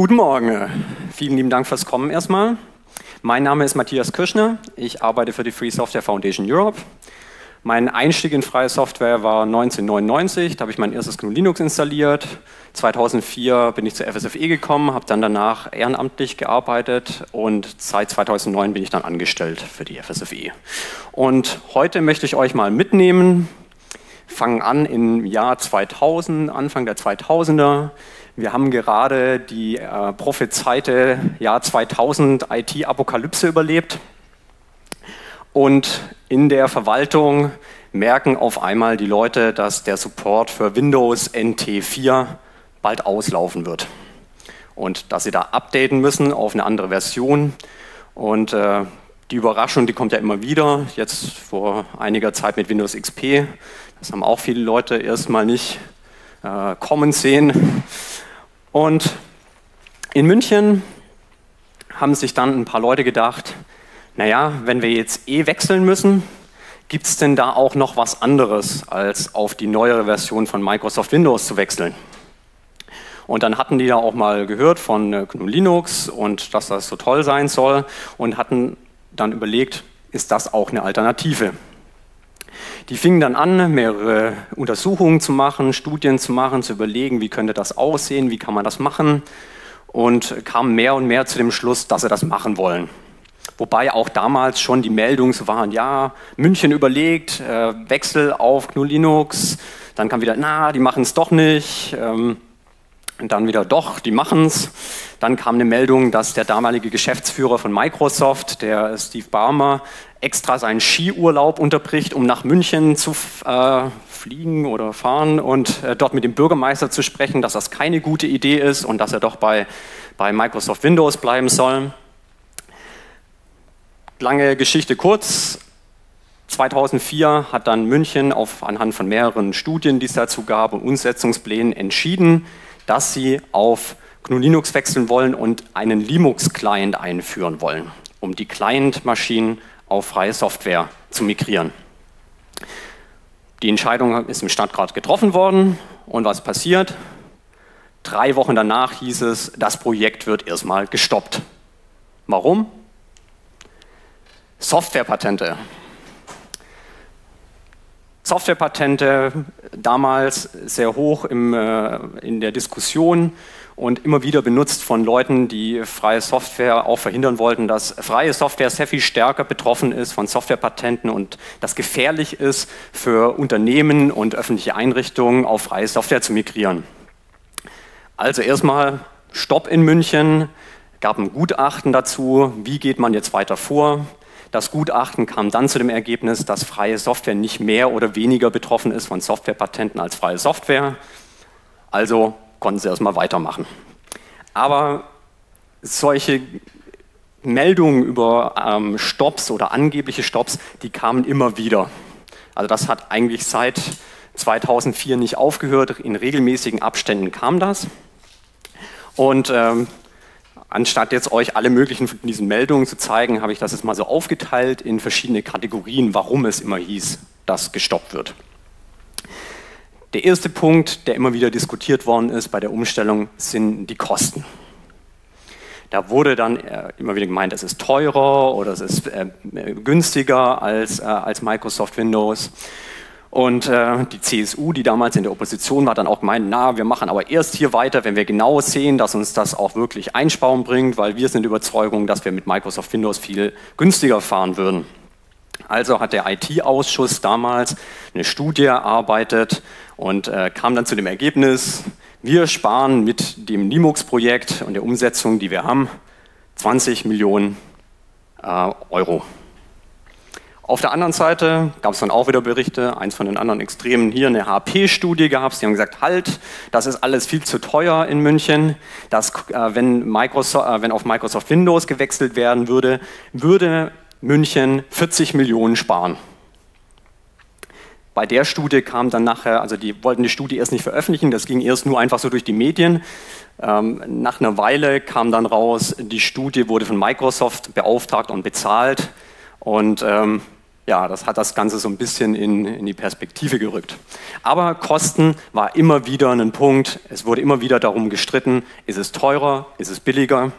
Guten Morgen. Vielen lieben Dank fürs Kommen erstmal. Mein Name ist Matthias Kirschner. Ich arbeite für die Free Software Foundation Europe. Mein Einstieg in freie Software war 1999. Da habe ich mein erstes GNU Linux installiert. 2004 bin ich zur FSFE gekommen, habe dann danach ehrenamtlich gearbeitet und seit 2009 bin ich dann angestellt für die FSFE. Und heute möchte ich euch mal mitnehmen. Fangen an im Jahr 2000, Anfang der 2000er. Wir haben gerade die äh, prophezeite Jahr 2000 IT-Apokalypse überlebt. Und in der Verwaltung merken auf einmal die Leute, dass der Support für Windows NT4 bald auslaufen wird. Und dass sie da updaten müssen auf eine andere Version. Und äh, die Überraschung, die kommt ja immer wieder. Jetzt vor einiger Zeit mit Windows XP. Das haben auch viele Leute erstmal nicht äh, kommen sehen. Und in München haben sich dann ein paar Leute gedacht, naja, wenn wir jetzt eh wechseln müssen, gibt es denn da auch noch was anderes, als auf die neuere Version von Microsoft Windows zu wechseln? Und dann hatten die da auch mal gehört von äh, GNU Linux und dass das so toll sein soll und hatten dann überlegt, ist das auch eine Alternative? Die fingen dann an, mehrere Untersuchungen zu machen, Studien zu machen, zu überlegen, wie könnte das aussehen, wie kann man das machen und kamen mehr und mehr zu dem Schluss, dass sie das machen wollen. Wobei auch damals schon die Meldungen so waren, ja, München überlegt, äh, Wechsel auf GNU Linux, dann kam wieder, na, die machen es doch nicht. Ähm, und dann wieder doch, die machen es. Dann kam eine Meldung, dass der damalige Geschäftsführer von Microsoft, der Steve Barmer, extra seinen Skiurlaub unterbricht, um nach München zu äh, fliegen oder fahren und äh, dort mit dem Bürgermeister zu sprechen, dass das keine gute Idee ist und dass er doch bei, bei Microsoft Windows bleiben soll. Lange Geschichte kurz. 2004 hat dann München auf, anhand von mehreren Studien, die es dazu gab und Umsetzungsplänen entschieden, dass sie auf GNU Linux wechseln wollen und einen Linux-Client einführen wollen, um die Client-Maschinen auf freie Software zu migrieren. Die Entscheidung ist im Stadtrat getroffen worden und was passiert? Drei Wochen danach hieß es, das Projekt wird erstmal gestoppt. Warum? Softwarepatente. Softwarepatente damals sehr hoch im, äh, in der Diskussion und immer wieder benutzt von Leuten, die freie Software auch verhindern wollten, dass freie Software sehr viel stärker betroffen ist von Softwarepatenten und das gefährlich ist für Unternehmen und öffentliche Einrichtungen auf freie Software zu migrieren. Also erstmal Stopp in München, gab ein Gutachten dazu, wie geht man jetzt weiter vor. Das Gutachten kam dann zu dem Ergebnis, dass freie Software nicht mehr oder weniger betroffen ist von Softwarepatenten als freie Software. Also konnten sie erstmal weitermachen. Aber solche Meldungen über ähm, Stops oder angebliche Stops, die kamen immer wieder. Also das hat eigentlich seit 2004 nicht aufgehört. In regelmäßigen Abständen kam das. Und ähm, Anstatt jetzt euch alle möglichen von diesen Meldungen zu zeigen, habe ich das jetzt mal so aufgeteilt in verschiedene Kategorien, warum es immer hieß, dass gestoppt wird. Der erste Punkt, der immer wieder diskutiert worden ist bei der Umstellung, sind die Kosten. Da wurde dann äh, immer wieder gemeint, es ist teurer oder es ist äh, günstiger als, äh, als Microsoft Windows. Und die CSU, die damals in der Opposition war, dann auch gemeint, na, wir machen aber erst hier weiter, wenn wir genau sehen, dass uns das auch wirklich Einsparungen bringt, weil wir sind der Überzeugung, dass wir mit Microsoft Windows viel günstiger fahren würden. Also hat der IT-Ausschuss damals eine Studie erarbeitet und äh, kam dann zu dem Ergebnis, wir sparen mit dem Linux-Projekt und der Umsetzung, die wir haben, 20 Millionen äh, Euro. Auf der anderen Seite gab es dann auch wieder Berichte, eins von den anderen Extremen hier, eine HP-Studie gab es, die haben gesagt, halt, das ist alles viel zu teuer in München, dass äh, wenn, Microsoft, äh, wenn auf Microsoft Windows gewechselt werden würde, würde München 40 Millionen sparen. Bei der Studie kam dann nachher, also die wollten die Studie erst nicht veröffentlichen, das ging erst nur einfach so durch die Medien. Ähm, nach einer Weile kam dann raus, die Studie wurde von Microsoft beauftragt und bezahlt und ähm, ja, das hat das Ganze so ein bisschen in, in die Perspektive gerückt. Aber Kosten war immer wieder ein Punkt. Es wurde immer wieder darum gestritten, ist es teurer, ist es billiger.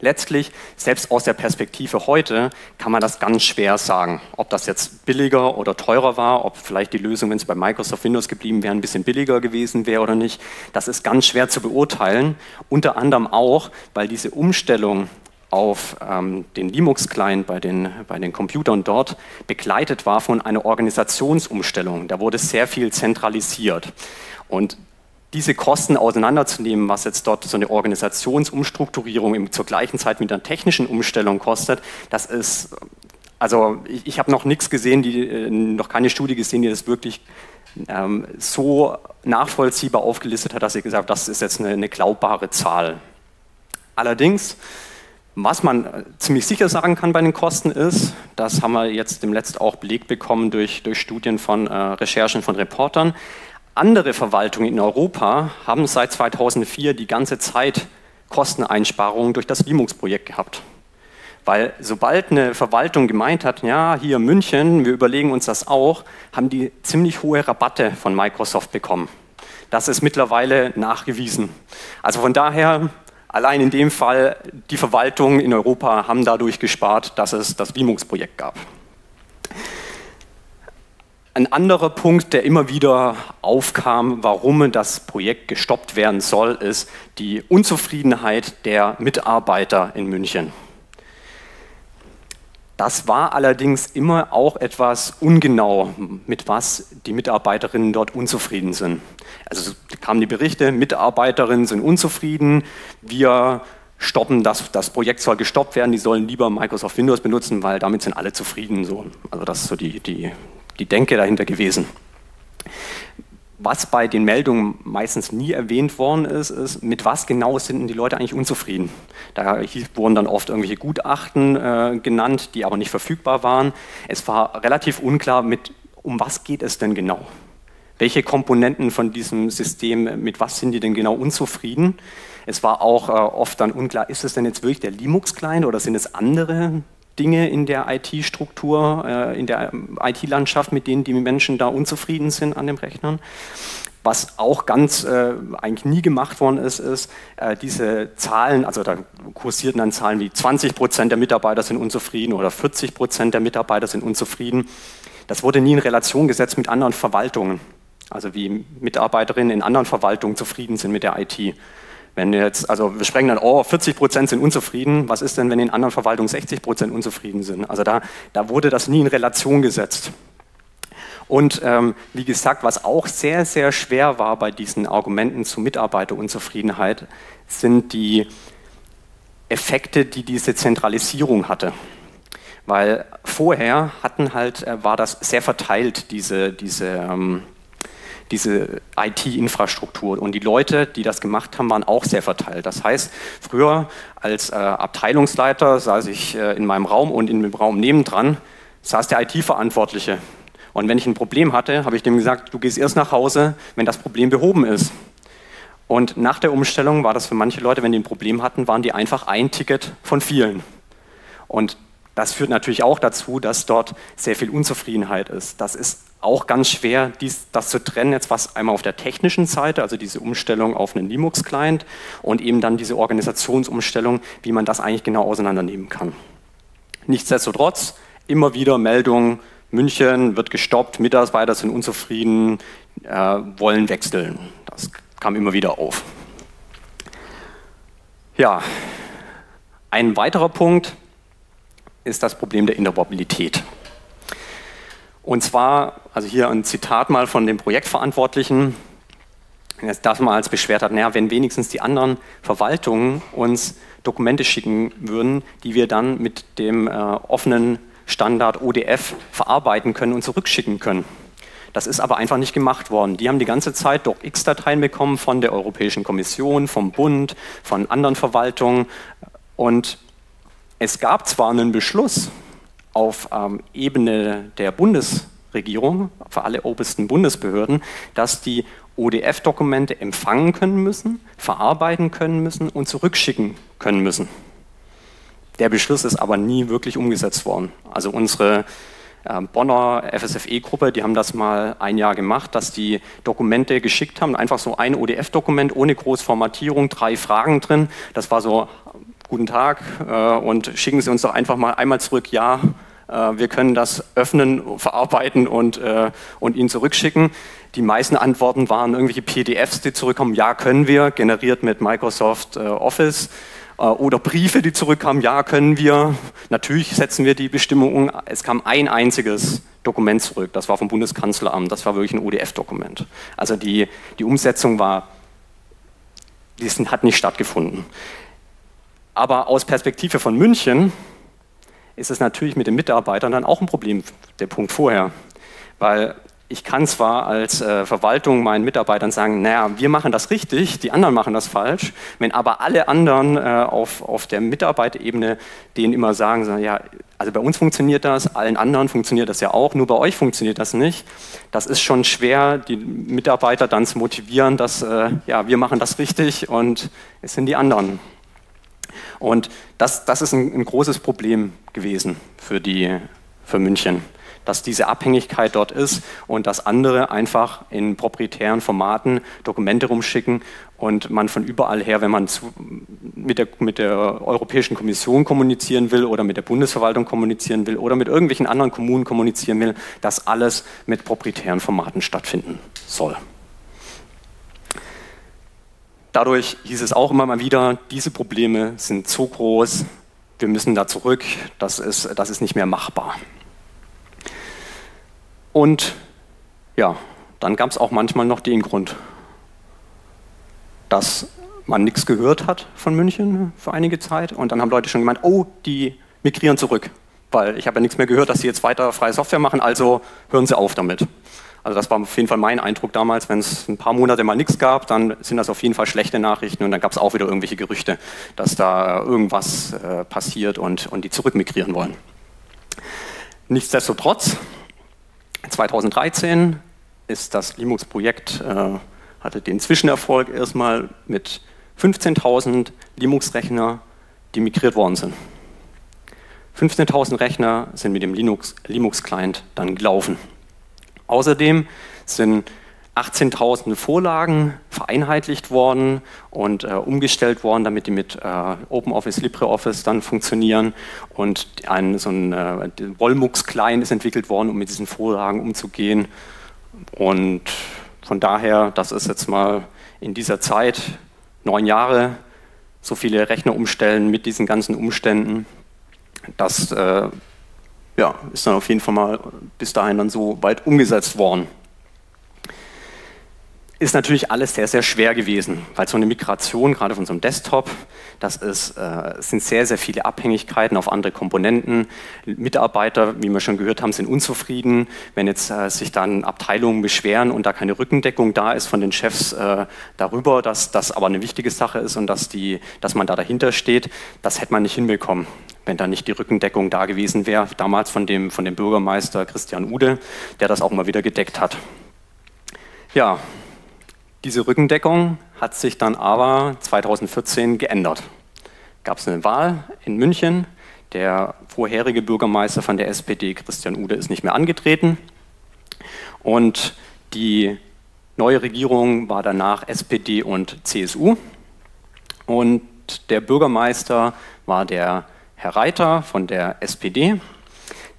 Letztlich, selbst aus der Perspektive heute, kann man das ganz schwer sagen, ob das jetzt billiger oder teurer war, ob vielleicht die Lösung, wenn es bei Microsoft Windows geblieben wäre, ein bisschen billiger gewesen wäre oder nicht. Das ist ganz schwer zu beurteilen. Unter anderem auch, weil diese Umstellung auf ähm, den Linux-Client bei den, bei den Computern dort begleitet war von einer Organisationsumstellung. Da wurde sehr viel zentralisiert. Und diese Kosten auseinanderzunehmen, was jetzt dort so eine Organisationsumstrukturierung im, zur gleichen Zeit mit einer technischen Umstellung kostet, das ist, also ich, ich habe noch nichts gesehen, die, äh, noch keine Studie gesehen, die das wirklich ähm, so nachvollziehbar aufgelistet hat, dass sie gesagt hat, das ist jetzt eine, eine glaubbare Zahl. Allerdings was man äh, ziemlich sicher sagen kann bei den Kosten ist, das haben wir jetzt letzten auch belegt bekommen durch, durch Studien von äh, Recherchen von Reportern, andere Verwaltungen in Europa haben seit 2004 die ganze Zeit Kosteneinsparungen durch das Linux-Projekt gehabt. Weil sobald eine Verwaltung gemeint hat, ja, hier München, wir überlegen uns das auch, haben die ziemlich hohe Rabatte von Microsoft bekommen. Das ist mittlerweile nachgewiesen. Also von daher Allein in dem Fall, die Verwaltungen in Europa haben dadurch gespart, dass es das Linux-Projekt gab. Ein anderer Punkt, der immer wieder aufkam, warum das Projekt gestoppt werden soll, ist die Unzufriedenheit der Mitarbeiter in München. Das war allerdings immer auch etwas ungenau, mit was die Mitarbeiterinnen dort unzufrieden sind. Also kamen die Berichte, Mitarbeiterinnen sind unzufrieden, wir stoppen das, das Projekt soll gestoppt werden, die sollen lieber Microsoft Windows benutzen, weil damit sind alle zufrieden. So. Also das ist so die, die, die Denke dahinter gewesen. Was bei den Meldungen meistens nie erwähnt worden ist, ist, mit was genau sind die Leute eigentlich unzufrieden. Da wurden dann oft irgendwelche Gutachten äh, genannt, die aber nicht verfügbar waren. Es war relativ unklar, mit, um was geht es denn genau. Welche Komponenten von diesem System, mit was sind die denn genau unzufrieden? Es war auch äh, oft dann unklar, ist es denn jetzt wirklich der Linux-Client oder sind es andere Dinge in der IT-Struktur, äh, in der IT-Landschaft, mit denen die Menschen da unzufrieden sind an den Rechnern. Was auch ganz äh, eigentlich nie gemacht worden ist, ist äh, diese Zahlen, also da kursierten dann Zahlen wie 20 Prozent der Mitarbeiter sind unzufrieden oder 40 Prozent der Mitarbeiter sind unzufrieden. Das wurde nie in Relation gesetzt mit anderen Verwaltungen, also wie Mitarbeiterinnen in anderen Verwaltungen zufrieden sind mit der IT. Wenn jetzt, also wir sprechen dann, oh, 40 Prozent sind unzufrieden, was ist denn, wenn in anderen Verwaltungen 60 Prozent unzufrieden sind? Also da, da wurde das nie in Relation gesetzt. Und ähm, wie gesagt, was auch sehr, sehr schwer war bei diesen Argumenten zu Mitarbeiterunzufriedenheit, sind die Effekte, die diese Zentralisierung hatte. Weil vorher hatten halt, äh, war das sehr verteilt, diese, diese ähm, diese IT-Infrastruktur. Und die Leute, die das gemacht haben, waren auch sehr verteilt. Das heißt, früher als äh, Abteilungsleiter saß ich äh, in meinem Raum und in dem Raum nebendran saß der IT-Verantwortliche. Und wenn ich ein Problem hatte, habe ich dem gesagt, du gehst erst nach Hause, wenn das Problem behoben ist. Und nach der Umstellung war das für manche Leute, wenn die ein Problem hatten, waren die einfach ein Ticket von vielen. Und das führt natürlich auch dazu, dass dort sehr viel Unzufriedenheit ist. Das ist auch ganz schwer, dies, das zu trennen, jetzt was einmal auf der technischen Seite, also diese Umstellung auf einen Linux-Client und eben dann diese Organisationsumstellung, wie man das eigentlich genau auseinandernehmen kann. Nichtsdestotrotz, immer wieder Meldungen, München wird gestoppt, Mitarbeiter sind unzufrieden, äh, wollen wechseln. Das kam immer wieder auf. Ja, ein weiterer Punkt ist das Problem der Interoperabilität. Und zwar, also hier ein Zitat mal von dem Projektverantwortlichen, der das damals beschwert hat, naja, wenn wenigstens die anderen Verwaltungen uns Dokumente schicken würden, die wir dann mit dem äh, offenen Standard ODF verarbeiten können und zurückschicken können. Das ist aber einfach nicht gemacht worden. Die haben die ganze Zeit DocX-Dateien bekommen von der Europäischen Kommission, vom Bund, von anderen Verwaltungen. Und es gab zwar einen Beschluss auf ähm, Ebene der Bundesregierung, für alle obersten Bundesbehörden, dass die ODF-Dokumente empfangen können müssen, verarbeiten können müssen und zurückschicken können müssen. Der Beschluss ist aber nie wirklich umgesetzt worden. Also unsere äh, Bonner FSFE-Gruppe, die haben das mal ein Jahr gemacht, dass die Dokumente geschickt haben, einfach so ein ODF-Dokument ohne Großformatierung, drei Fragen drin. Das war so, guten Tag äh, und schicken Sie uns doch einfach mal einmal zurück, ja, äh, wir können das öffnen, verarbeiten und, äh, und Ihnen zurückschicken. Die meisten Antworten waren irgendwelche PDFs, die zurückkommen, ja, können wir, generiert mit Microsoft äh, Office. Äh, oder Briefe, die zurückkamen, ja, können wir. Natürlich setzen wir die Bestimmungen. Es kam ein einziges Dokument zurück, das war vom Bundeskanzleramt, das war wirklich ein ODF-Dokument. Also die, die Umsetzung war, die hat nicht stattgefunden. Aber aus Perspektive von München ist es natürlich mit den Mitarbeitern dann auch ein Problem, der Punkt vorher. Weil ich kann zwar als äh, Verwaltung meinen Mitarbeitern sagen, naja, wir machen das richtig, die anderen machen das falsch, wenn aber alle anderen äh, auf, auf der Mitarbeiterebene denen immer sagen, sagen, ja, also bei uns funktioniert das, allen anderen funktioniert das ja auch, nur bei euch funktioniert das nicht. Das ist schon schwer, die Mitarbeiter dann zu motivieren, dass äh, ja, wir machen das richtig und es sind die anderen. Und das, das ist ein, ein großes Problem gewesen für, die, für München dass diese Abhängigkeit dort ist und dass andere einfach in proprietären Formaten Dokumente rumschicken und man von überall her, wenn man zu, mit, der, mit der Europäischen Kommission kommunizieren will oder mit der Bundesverwaltung kommunizieren will oder mit irgendwelchen anderen Kommunen kommunizieren will, dass alles mit proprietären Formaten stattfinden soll. Dadurch hieß es auch immer mal wieder, diese Probleme sind zu groß, wir müssen da zurück, das ist, das ist nicht mehr machbar. Und ja, dann gab es auch manchmal noch den Grund, dass man nichts gehört hat von München für einige Zeit. Und dann haben Leute schon gemeint, oh, die migrieren zurück, weil ich habe ja nichts mehr gehört, dass sie jetzt weiter freie Software machen, also hören sie auf damit. Also das war auf jeden Fall mein Eindruck damals, wenn es ein paar Monate mal nichts gab, dann sind das auf jeden Fall schlechte Nachrichten und dann gab es auch wieder irgendwelche Gerüchte, dass da irgendwas äh, passiert und, und die zurückmigrieren wollen. Nichtsdestotrotz 2013 ist das Linux-Projekt, äh, hatte den Zwischenerfolg erstmal mit 15.000 Linux-Rechner, die migriert worden sind. 15.000 Rechner sind mit dem Linux-Client dann gelaufen. Außerdem sind 18.000 Vorlagen vereinheitlicht worden und äh, umgestellt worden, damit die mit äh, OpenOffice, LibreOffice dann funktionieren. Und ein, so ein äh, Wollmux-Client ist entwickelt worden, um mit diesen Vorlagen umzugehen. Und von daher, das ist jetzt mal in dieser Zeit, neun Jahre, so viele Rechner umstellen mit diesen ganzen Umständen. Das äh, ja, ist dann auf jeden Fall mal bis dahin dann so weit umgesetzt worden ist natürlich alles sehr, sehr schwer gewesen, weil so eine Migration, gerade von so einem Desktop, das ist, äh, sind sehr, sehr viele Abhängigkeiten auf andere Komponenten. Mitarbeiter, wie wir schon gehört haben, sind unzufrieden. Wenn jetzt äh, sich dann Abteilungen beschweren und da keine Rückendeckung da ist von den Chefs äh, darüber, dass das aber eine wichtige Sache ist und dass, die, dass man da dahinter steht, das hätte man nicht hinbekommen wenn da nicht die Rückendeckung da gewesen wäre, damals von dem, von dem Bürgermeister Christian Ude, der das auch mal wieder gedeckt hat. Ja, diese Rückendeckung hat sich dann aber 2014 geändert. Gab es eine Wahl in München. Der vorherige Bürgermeister von der SPD, Christian Ude, ist nicht mehr angetreten. Und die neue Regierung war danach SPD und CSU. Und der Bürgermeister war der Herr Reiter von der SPD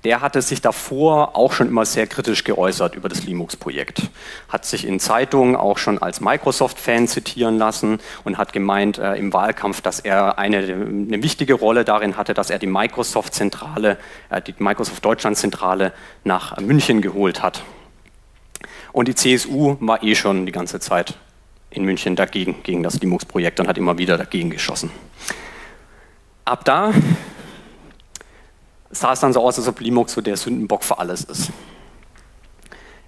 der hatte sich davor auch schon immer sehr kritisch geäußert über das Linux-Projekt. Hat sich in Zeitungen auch schon als Microsoft-Fan zitieren lassen und hat gemeint äh, im Wahlkampf, dass er eine, eine, wichtige Rolle darin hatte, dass er die Microsoft-Zentrale, äh, die Microsoft Deutschland-Zentrale nach München geholt hat. Und die CSU war eh schon die ganze Zeit in München dagegen, gegen das Linux-Projekt und hat immer wieder dagegen geschossen. Ab da sah es dann so aus, als ob Linux so der Sündenbock für alles ist.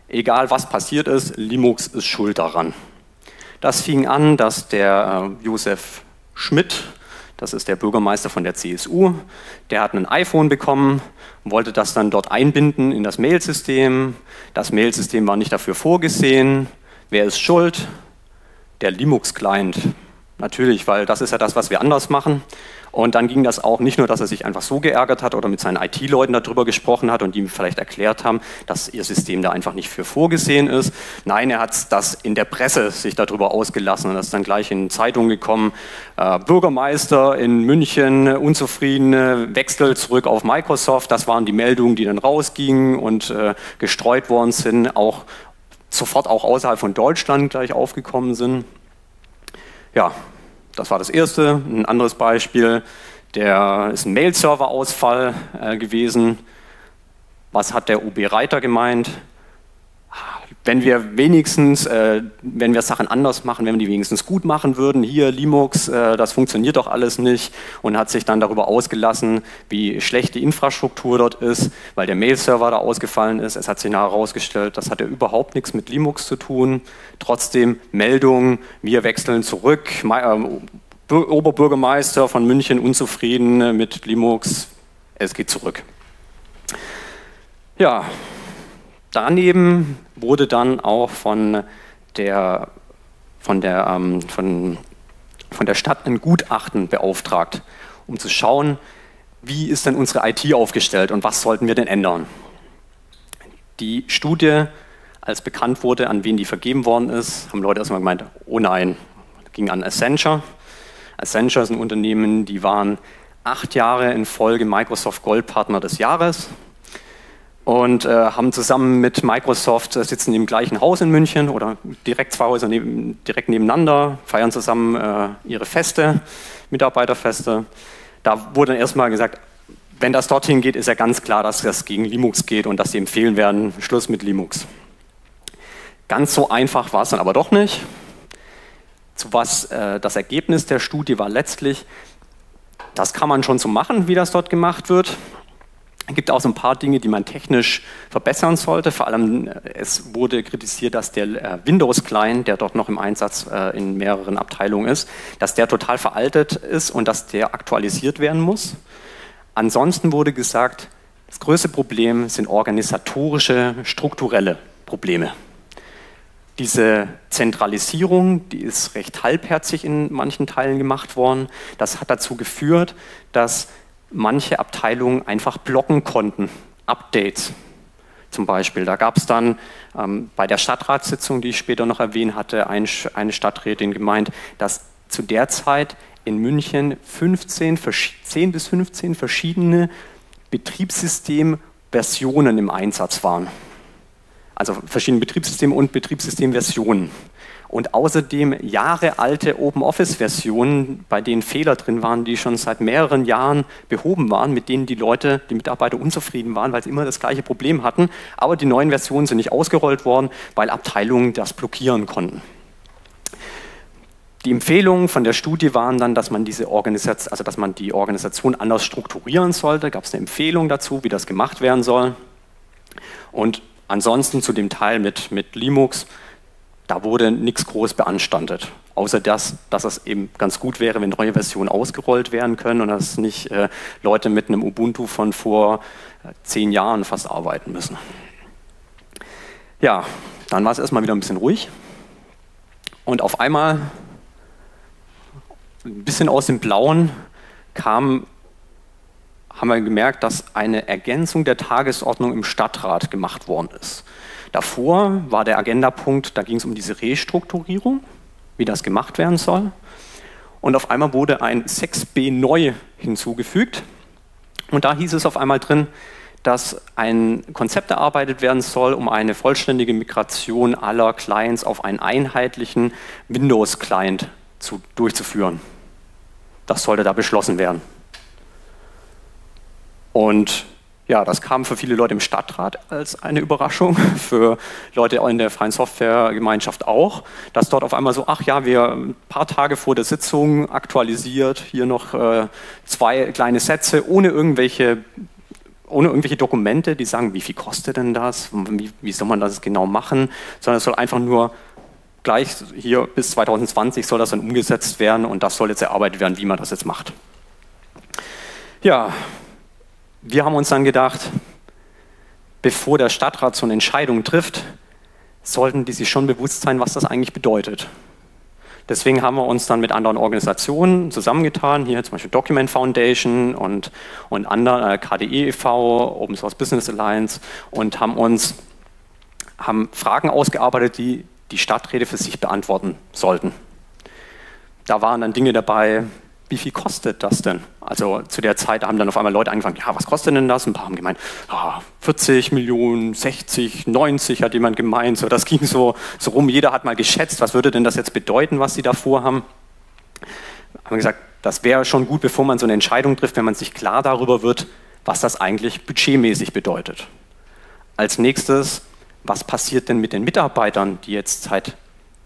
Egal was passiert ist, Linux ist schuld daran. Das fing an, dass der äh, Josef Schmidt, das ist der Bürgermeister von der CSU, der hat ein iPhone bekommen, wollte das dann dort einbinden in das Mailsystem. Das Mailsystem war nicht dafür vorgesehen. Wer ist schuld? Der Linux-Client. Natürlich, weil das ist ja das, was wir anders machen. Und dann ging das auch nicht nur, dass er sich einfach so geärgert hat oder mit seinen IT-Leuten darüber gesprochen hat und ihm vielleicht erklärt haben, dass ihr System da einfach nicht für vorgesehen ist. Nein, er hat das in der Presse sich darüber ausgelassen und das ist dann gleich in Zeitungen gekommen. Äh, Bürgermeister in München, unzufrieden, Wechsel zurück auf Microsoft. Das waren die Meldungen, die dann rausgingen und äh, gestreut worden sind, auch sofort auch außerhalb von Deutschland gleich aufgekommen sind. Ja, das war das erste. Ein anderes Beispiel, der ist ein Mail-Server-Ausfall äh, gewesen. Was hat der UB Reiter gemeint? Wenn wir wenigstens, äh, wenn wir Sachen anders machen, wenn wir die wenigstens gut machen würden, hier Linux, äh, das funktioniert doch alles nicht und hat sich dann darüber ausgelassen, wie schlecht die Infrastruktur dort ist, weil der Mail-Server da ausgefallen ist. Es hat sich nachher herausgestellt, das hatte überhaupt nichts mit Linux zu tun. Trotzdem Meldung, wir wechseln zurück. Äh, Oberbürgermeister von München unzufrieden mit Linux, es geht zurück. Ja, daneben wurde dann auch von der, von der, ähm, von, von der Stadt ein Gutachten beauftragt, um zu schauen, wie ist denn unsere IT aufgestellt und was sollten wir denn ändern. Die Studie, als bekannt wurde, an wen die vergeben worden ist, haben Leute erstmal gemeint, oh nein, ging an Accenture. Accenture ist ein Unternehmen, die waren acht Jahre in Folge Microsoft Goldpartner des Jahres und äh, haben zusammen mit Microsoft äh, sitzen im gleichen Haus in München oder direkt zwei Häuser neben, direkt nebeneinander, feiern zusammen äh, ihre Feste, Mitarbeiterfeste. Da wurde dann erstmal gesagt, wenn das dorthin geht, ist ja ganz klar, dass das gegen Linux geht und dass sie empfehlen werden, Schluss mit Linux. Ganz so einfach war es dann aber doch nicht. Zu was äh, das Ergebnis der Studie war letztlich, das kann man schon so machen, wie das dort gemacht wird. Es gibt auch so ein paar Dinge, die man technisch verbessern sollte. Vor allem äh, es wurde kritisiert, dass der äh, Windows-Client, der dort noch im Einsatz äh, in mehreren Abteilungen ist, dass der total veraltet ist und dass der aktualisiert werden muss. Ansonsten wurde gesagt, das größte Problem sind organisatorische, strukturelle Probleme. Diese Zentralisierung, die ist recht halbherzig in manchen Teilen gemacht worden. Das hat dazu geführt, dass manche Abteilungen einfach blocken konnten. Updates zum Beispiel. Da gab es dann ähm, bei der Stadtratssitzung, die ich später noch erwähnt hatte, ein, eine Stadträtin gemeint, dass zu der Zeit in München 15, 10 bis 15 verschiedene Betriebssystemversionen im Einsatz waren. Also verschiedene Betriebssysteme und Betriebssystemversionen und außerdem jahrealte OpenOffice-Versionen, bei denen Fehler drin waren, die schon seit mehreren Jahren behoben waren, mit denen die Leute, die Mitarbeiter unzufrieden waren, weil sie immer das gleiche Problem hatten. Aber die neuen Versionen sind nicht ausgerollt worden, weil Abteilungen das blockieren konnten. Die Empfehlungen von der Studie waren dann, dass man diese Organisation, also dass man die Organisation anders strukturieren sollte. Gab es eine Empfehlung dazu, wie das gemacht werden soll. Und ansonsten zu dem Teil mit, mit Linux da wurde nichts groß beanstandet. Außer das, dass es eben ganz gut wäre, wenn neue Versionen ausgerollt werden können und dass nicht äh, Leute mit einem Ubuntu von vor äh, zehn Jahren fast arbeiten müssen. Ja, dann war es erstmal wieder ein bisschen ruhig. Und auf einmal, ein bisschen aus dem Blauen, kam, haben wir gemerkt, dass eine Ergänzung der Tagesordnung im Stadtrat gemacht worden ist. Davor war der Agendapunkt, da ging es um diese Restrukturierung, wie das gemacht werden soll. Und auf einmal wurde ein 6b neu hinzugefügt. Und da hieß es auf einmal drin, dass ein Konzept erarbeitet werden soll, um eine vollständige Migration aller Clients auf einen einheitlichen Windows-Client durchzuführen. Das sollte da beschlossen werden. Und ja, das kam für viele Leute im Stadtrat als eine Überraschung, für Leute in der freien Softwaregemeinschaft auch, dass dort auf einmal so, ach ja, wir ein paar Tage vor der Sitzung aktualisiert, hier noch äh, zwei kleine Sätze ohne irgendwelche ohne irgendwelche Dokumente, die sagen, wie viel kostet denn das, wie, wie soll man das genau machen, sondern es soll einfach nur gleich hier bis 2020 soll das dann umgesetzt werden und das soll jetzt erarbeitet werden, wie man das jetzt macht. Ja, wir haben uns dann gedacht, bevor der Stadtrat so eine Entscheidung trifft, sollten die sich schon bewusst sein, was das eigentlich bedeutet. Deswegen haben wir uns dann mit anderen Organisationen zusammengetan, hier zum Beispiel Document Foundation und, und anderen, äh, KDE e.V., Open Source Business Alliance und haben uns haben Fragen ausgearbeitet, die die Stadträte für sich beantworten sollten. Da waren dann Dinge dabei, wie viel kostet das denn? Also zu der Zeit haben dann auf einmal Leute angefangen, ja, was kostet denn das? Ein paar haben gemeint, ja, 40 Millionen, 60, 90 hat jemand gemeint. So, das ging so, so rum, jeder hat mal geschätzt, was würde denn das jetzt bedeuten, was sie da vorhaben. Haben gesagt, das wäre schon gut, bevor man so eine Entscheidung trifft, wenn man sich klar darüber wird, was das eigentlich budgetmäßig bedeutet. Als nächstes, was passiert denn mit den Mitarbeitern, die jetzt seit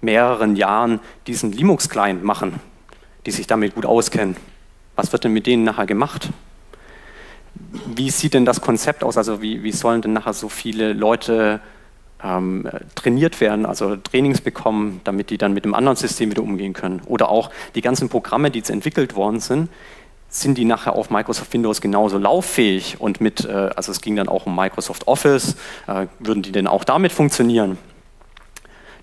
mehreren Jahren diesen Linux-Client machen, die sich damit gut auskennen? Was wird denn mit denen nachher gemacht? Wie sieht denn das Konzept aus? Also wie, wie sollen denn nachher so viele Leute ähm, trainiert werden, also Trainings bekommen, damit die dann mit einem anderen System wieder umgehen können? Oder auch die ganzen Programme, die jetzt entwickelt worden sind, sind die nachher auf Microsoft Windows genauso lauffähig und mit, äh, also es ging dann auch um Microsoft Office, äh, würden die denn auch damit funktionieren?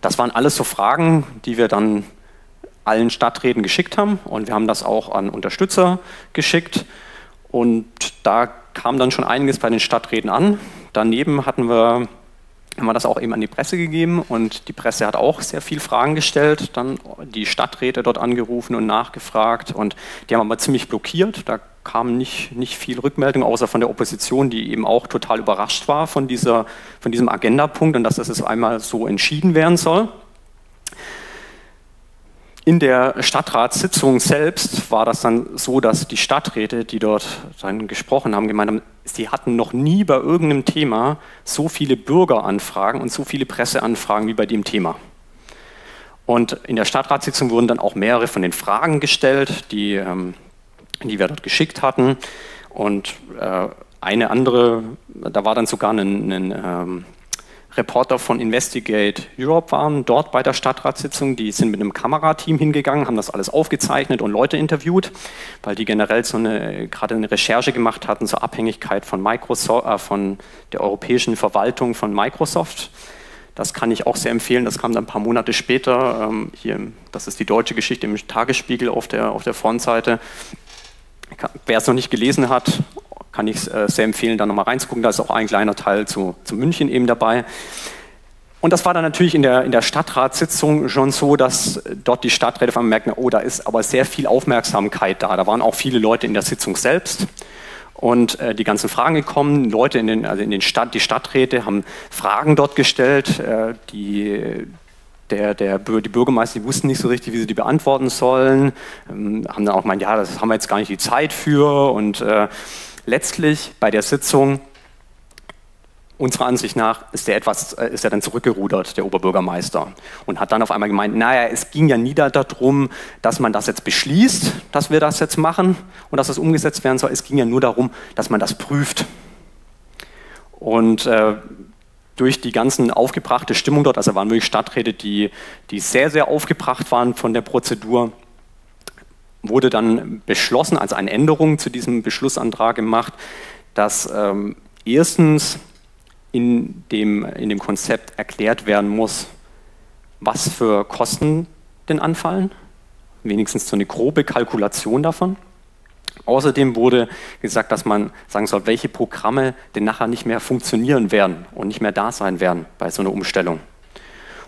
Das waren alles so Fragen, die wir dann allen Stadträten geschickt haben und wir haben das auch an Unterstützer geschickt und da kam dann schon einiges bei den Stadträten an. Daneben hatten wir haben wir das auch eben an die Presse gegeben und die Presse hat auch sehr viel Fragen gestellt, dann die Stadträte dort angerufen und nachgefragt und die haben aber ziemlich blockiert. Da kam nicht, nicht viel Rückmeldung, außer von der Opposition, die eben auch total überrascht war von, dieser, von diesem Agendapunkt und dass das einmal so entschieden werden soll. In der Stadtratssitzung selbst war das dann so, dass die Stadträte, die dort dann gesprochen haben, gemeint haben, sie hatten noch nie bei irgendeinem Thema so viele Bürgeranfragen und so viele Presseanfragen wie bei dem Thema. Und in der Stadtratssitzung wurden dann auch mehrere von den Fragen gestellt, die, ähm, die wir dort geschickt hatten. Und äh, eine andere, da war dann sogar ein, ein ähm, Reporter von Investigate Europe waren dort bei der Stadtratssitzung. Die sind mit einem Kamerateam hingegangen, haben das alles aufgezeichnet und Leute interviewt, weil die generell so eine, gerade eine Recherche gemacht hatten zur Abhängigkeit von, Microsoft, äh, von der europäischen Verwaltung von Microsoft. Das kann ich auch sehr empfehlen. Das kam dann ein paar Monate später. Ähm, hier, das ist die deutsche Geschichte im Tagesspiegel auf der, auf der Frontseite. Wer es noch nicht gelesen hat, kann ich äh, sehr empfehlen, da nochmal reinzugucken. Da ist auch ein kleiner Teil zu, zu München eben dabei. Und das war dann natürlich in der, in der Stadtratssitzung schon so, dass dort die Stadträte einmal merken, oh, da ist aber sehr viel Aufmerksamkeit da. Da waren auch viele Leute in der Sitzung selbst und äh, die ganzen Fragen gekommen. Leute in den, also in den Stadt, die Stadträte haben Fragen dort gestellt, äh, die der, der, die Bürgermeister die wussten nicht so richtig, wie sie die beantworten sollen, ähm, haben dann auch gemeint, ja, das haben wir jetzt gar nicht die Zeit für und äh, letztlich bei der Sitzung, unserer Ansicht nach, ist er, etwas, äh, ist er dann zurückgerudert, der Oberbürgermeister, und hat dann auf einmal gemeint, naja, es ging ja nie darum, dass man das jetzt beschließt, dass wir das jetzt machen und dass das umgesetzt werden soll. Es ging ja nur darum, dass man das prüft. Und äh, durch die ganzen aufgebrachte Stimmung dort, also waren wirklich Stadträte, die, die sehr, sehr aufgebracht waren von der Prozedur, wurde dann beschlossen, also eine Änderung zu diesem Beschlussantrag gemacht, dass ähm, erstens in dem, in dem Konzept erklärt werden muss, was für Kosten denn anfallen, wenigstens so eine grobe Kalkulation davon. Außerdem wurde gesagt, dass man sagen soll, welche Programme denn nachher nicht mehr funktionieren werden und nicht mehr da sein werden bei so einer Umstellung.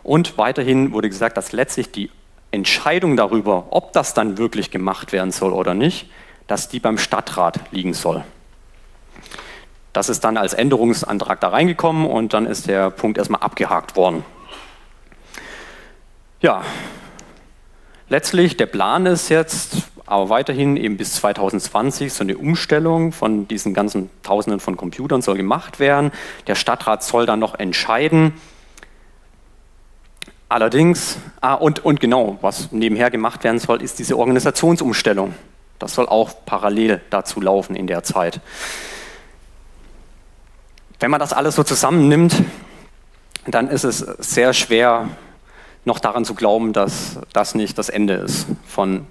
Und weiterhin wurde gesagt, dass letztlich die Entscheidung darüber, ob das dann wirklich gemacht werden soll oder nicht, dass die beim Stadtrat liegen soll. Das ist dann als Änderungsantrag da reingekommen und dann ist der Punkt erstmal abgehakt worden. Ja, letztlich der Plan ist jetzt, aber weiterhin eben bis 2020 so eine Umstellung von diesen ganzen Tausenden von Computern soll gemacht werden. Der Stadtrat soll dann noch entscheiden, Allerdings, ah, und, und genau, was nebenher gemacht werden soll, ist diese Organisationsumstellung. Das soll auch parallel dazu laufen in der Zeit. Wenn man das alles so zusammennimmt, dann ist es sehr schwer, noch daran zu glauben, dass das nicht das Ende ist von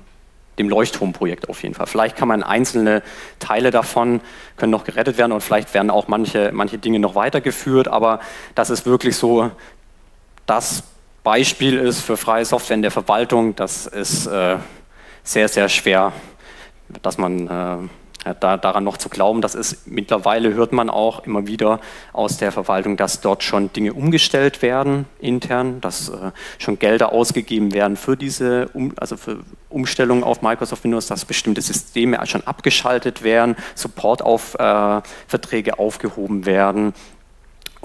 dem Leuchtturmprojekt auf jeden Fall. Vielleicht kann man einzelne Teile davon können noch gerettet werden und vielleicht werden auch manche, manche Dinge noch weitergeführt, aber das ist wirklich so das Beispiel ist für freie Software in der Verwaltung, das ist äh, sehr, sehr schwer, dass man äh, da, daran noch zu glauben. Das ist mittlerweile hört man auch immer wieder aus der Verwaltung, dass dort schon Dinge umgestellt werden intern, dass äh, schon Gelder ausgegeben werden für diese um, also für Umstellung auf Microsoft Windows, dass bestimmte Systeme schon abgeschaltet werden, Support-Verträge auf, äh, aufgehoben werden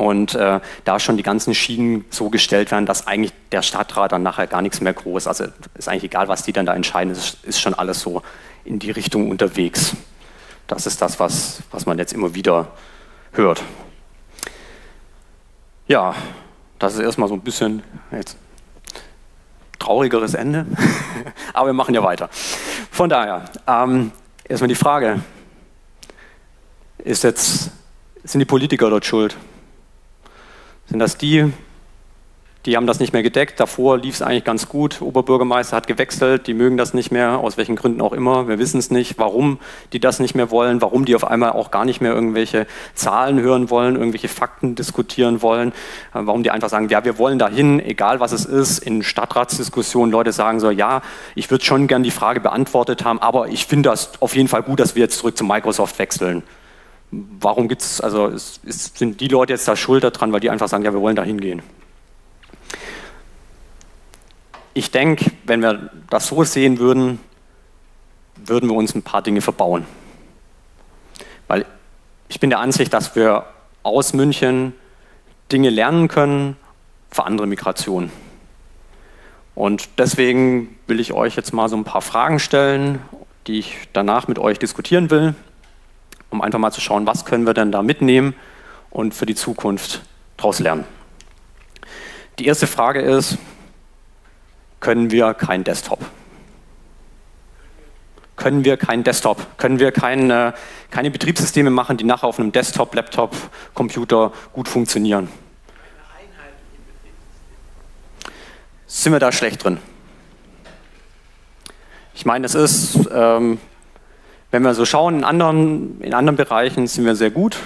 und äh, da schon die ganzen Schienen so gestellt werden, dass eigentlich der Stadtrat dann nachher gar nichts mehr groß, also ist eigentlich egal, was die dann da entscheiden, ist, ist schon alles so in die Richtung unterwegs. Das ist das, was, was man jetzt immer wieder hört. Ja, das ist erstmal so ein bisschen jetzt traurigeres Ende, aber wir machen ja weiter. Von daher, ähm, erstmal die Frage, ist jetzt, sind die Politiker dort schuld? Sind das die, die haben das nicht mehr gedeckt. Davor lief es eigentlich ganz gut. Oberbürgermeister hat gewechselt, die mögen das nicht mehr, aus welchen Gründen auch immer. Wir wissen es nicht, warum die das nicht mehr wollen, warum die auf einmal auch gar nicht mehr irgendwelche Zahlen hören wollen, irgendwelche Fakten diskutieren wollen, äh, warum die einfach sagen, ja, wir wollen dahin, egal was es ist. In Stadtratsdiskussionen Leute sagen so, ja, ich würde schon gern die Frage beantwortet haben, aber ich finde das auf jeden Fall gut, dass wir jetzt zurück zu Microsoft wechseln warum gibt es, also ist, ist, sind die Leute jetzt da schuld daran, weil die einfach sagen, ja, wir wollen da hingehen? Ich denke, wenn wir das so sehen würden, würden wir uns ein paar Dinge verbauen. Weil ich bin der Ansicht, dass wir aus München Dinge lernen können für andere Migrationen. Und deswegen will ich euch jetzt mal so ein paar Fragen stellen, die ich danach mit euch diskutieren will um einfach mal zu schauen, was können wir denn da mitnehmen und für die Zukunft daraus lernen. Die erste Frage ist, können wir kein Desktop? Können wir kein Desktop? Können wir keine, keine Betriebssysteme machen, die nachher auf einem Desktop, Laptop, Computer gut funktionieren? Sind wir da schlecht drin? Ich meine, es ist ähm, wenn wir so schauen, in anderen, in anderen Bereichen sind wir sehr gut.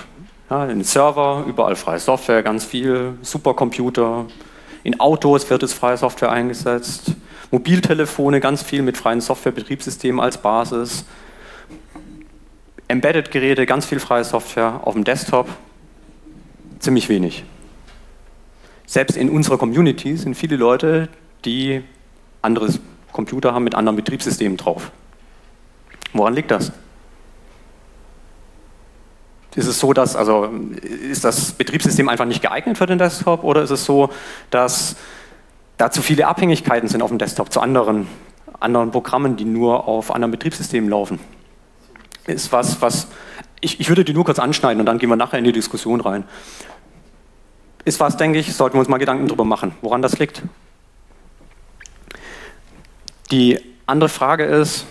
Ja, in Server, überall freie Software, ganz viel, Supercomputer. In Autos wird es freie Software eingesetzt. Mobiltelefone, ganz viel mit freien Softwarebetriebssystemen als Basis. Embedded-Geräte, ganz viel freie Software. Auf dem Desktop ziemlich wenig. Selbst in unserer Community sind viele Leute, die andere Computer haben mit anderen Betriebssystemen drauf. Woran liegt das? Ist es so, dass, also ist das Betriebssystem einfach nicht geeignet für den Desktop oder ist es so, dass da zu viele Abhängigkeiten sind auf dem Desktop zu anderen, anderen Programmen, die nur auf anderen Betriebssystemen laufen? Ist was, was, ich, ich würde die nur kurz anschneiden und dann gehen wir nachher in die Diskussion rein. Ist was, denke ich, sollten wir uns mal Gedanken darüber machen, woran das liegt. Die andere Frage ist,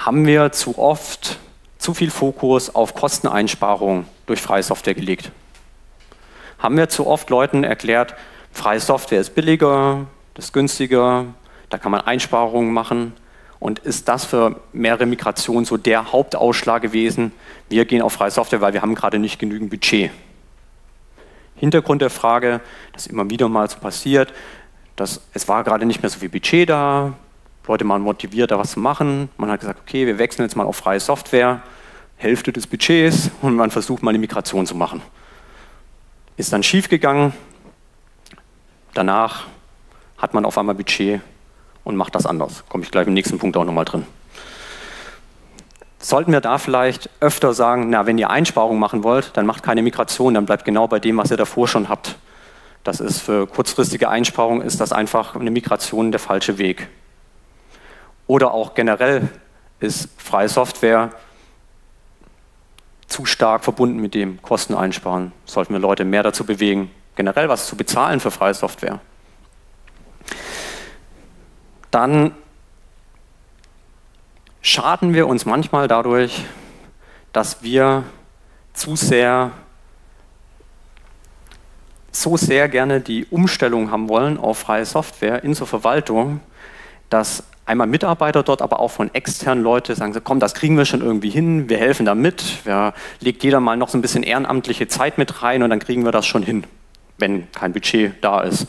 haben wir zu oft zu viel Fokus auf Kosteneinsparungen durch freie Software gelegt. Haben wir zu oft Leuten erklärt, freie Software ist billiger, das ist günstiger, da kann man Einsparungen machen. Und ist das für mehrere Migrationen so der Hauptausschlag gewesen? Wir gehen auf freie Software, weil wir haben gerade nicht genügend Budget. Hintergrund der Frage, das immer wieder mal so passiert, dass es war gerade nicht mehr so viel Budget da, Leute waren motiviert, da was zu machen. Man hat gesagt, okay, wir wechseln jetzt mal auf freie Software, Hälfte des Budgets und man versucht mal eine Migration zu machen. Ist dann schief gegangen. Danach hat man auf einmal Budget und macht das anders. Komme ich gleich im nächsten Punkt auch nochmal drin. Sollten wir da vielleicht öfter sagen, na, wenn ihr Einsparungen machen wollt, dann macht keine Migration, dann bleibt genau bei dem, was ihr davor schon habt. Das ist für kurzfristige Einsparungen ist das einfach eine Migration der falsche Weg. Oder auch generell ist freie Software zu stark verbunden mit dem Kosten einsparen. Sollten wir Leute mehr dazu bewegen, generell was zu bezahlen für freie Software. Dann schaden wir uns manchmal dadurch, dass wir zu sehr so sehr gerne die Umstellung haben wollen auf freie Software in zur Verwaltung, dass einmal Mitarbeiter dort, aber auch von externen Leuten sagen sie, komm, das kriegen wir schon irgendwie hin, wir helfen da mit, wir legt jeder mal noch so ein bisschen ehrenamtliche Zeit mit rein und dann kriegen wir das schon hin, wenn kein Budget da ist.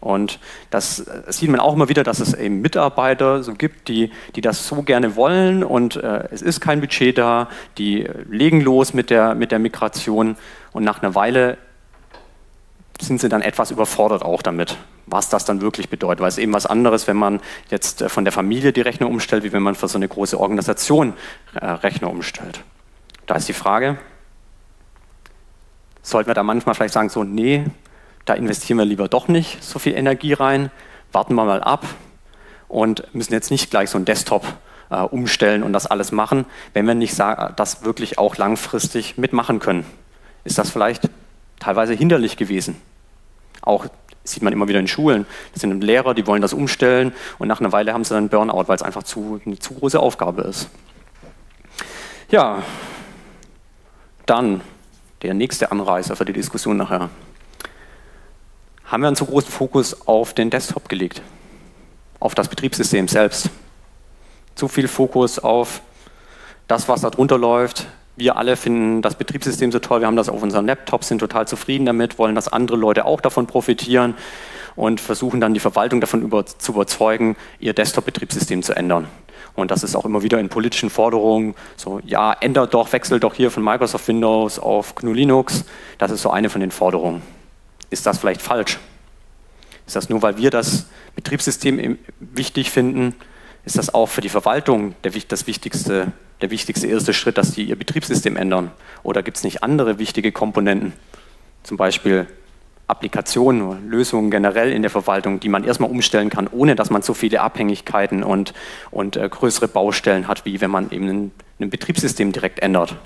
Und das sieht man auch immer wieder, dass es eben Mitarbeiter so gibt, die, die das so gerne wollen und äh, es ist kein Budget da, die legen los mit der, mit der Migration und nach einer Weile sind sie dann etwas überfordert auch damit, was das dann wirklich bedeutet. Weil es eben was anderes, wenn man jetzt äh, von der Familie die Rechner umstellt, wie wenn man für so eine große Organisation äh, Rechner umstellt. Da ist die Frage, sollten wir da manchmal vielleicht sagen, so, nee, da investieren wir lieber doch nicht so viel Energie rein, warten wir mal ab und müssen jetzt nicht gleich so einen Desktop äh, umstellen und das alles machen, wenn wir nicht das wirklich auch langfristig mitmachen können. Ist das vielleicht teilweise hinderlich gewesen? Auch sieht man immer wieder in Schulen. Das sind Lehrer, die wollen das umstellen und nach einer Weile haben sie dann Burnout, weil es einfach zu, eine zu große Aufgabe ist. Ja, dann der nächste Anreißer für die Diskussion nachher. Haben wir einen zu großen Fokus auf den Desktop gelegt, auf das Betriebssystem selbst. Zu viel Fokus auf das, was da drunter läuft, wir alle finden das Betriebssystem so toll, wir haben das auf unseren Laptops, sind total zufrieden damit, wollen, dass andere Leute auch davon profitieren und versuchen dann die Verwaltung davon über, zu überzeugen, ihr Desktop-Betriebssystem zu ändern. Und das ist auch immer wieder in politischen Forderungen, so, ja, ändert doch, wechselt doch hier von Microsoft Windows auf GNU Linux. Das ist so eine von den Forderungen. Ist das vielleicht falsch? Ist das nur, weil wir das Betriebssystem wichtig finden? Ist das auch für die Verwaltung das wichtigste der wichtigste erste Schritt, dass die ihr Betriebssystem ändern? Oder gibt es nicht andere wichtige Komponenten, zum Beispiel Applikationen Lösungen generell in der Verwaltung, die man erstmal umstellen kann, ohne dass man so viele Abhängigkeiten und, und äh, größere Baustellen hat, wie wenn man eben ein, ein Betriebssystem direkt ändert?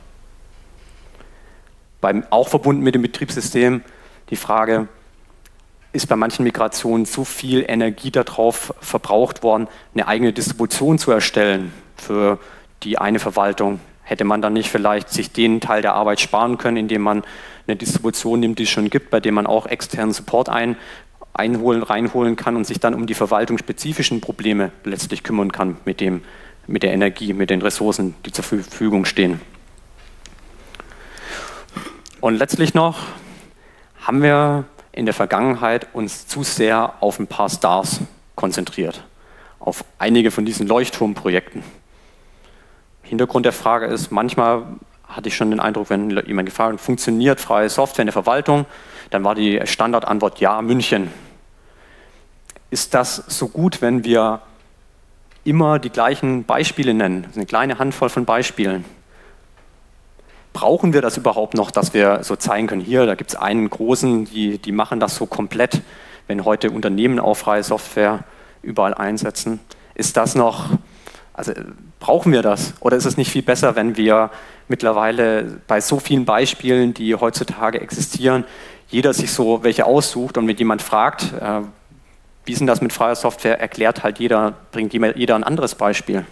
Beim, auch verbunden mit dem Betriebssystem die Frage, ist bei manchen Migrationen zu viel Energie darauf verbraucht worden, eine eigene Distribution zu erstellen für die eine Verwaltung. Hätte man dann nicht vielleicht sich den Teil der Arbeit sparen können, indem man eine Distribution nimmt, die es schon gibt, bei dem man auch externen Support ein, einholen, reinholen kann und sich dann um die verwaltungsspezifischen Probleme letztlich kümmern kann mit, dem, mit der Energie, mit den Ressourcen, die zur Verfügung stehen. Und letztlich noch haben wir in der Vergangenheit uns zu sehr auf ein paar Stars konzentriert, auf einige von diesen Leuchtturmprojekten. Hintergrund der Frage ist, manchmal hatte ich schon den Eindruck, wenn jemand gefragt hat, funktioniert freie Software in der Verwaltung, dann war die Standardantwort ja, München. Ist das so gut, wenn wir immer die gleichen Beispiele nennen, eine kleine Handvoll von Beispielen? Brauchen wir das überhaupt noch, dass wir so zeigen können, hier, da gibt es einen großen, die, die machen das so komplett, wenn heute Unternehmen auch freie Software überall einsetzen? Ist das noch also brauchen wir das? Oder ist es nicht viel besser, wenn wir mittlerweile bei so vielen Beispielen, die heutzutage existieren, jeder sich so welche aussucht und wenn jemand fragt, äh, wie ist denn das mit freier Software, erklärt halt jeder, bringt jeder ein anderes Beispiel.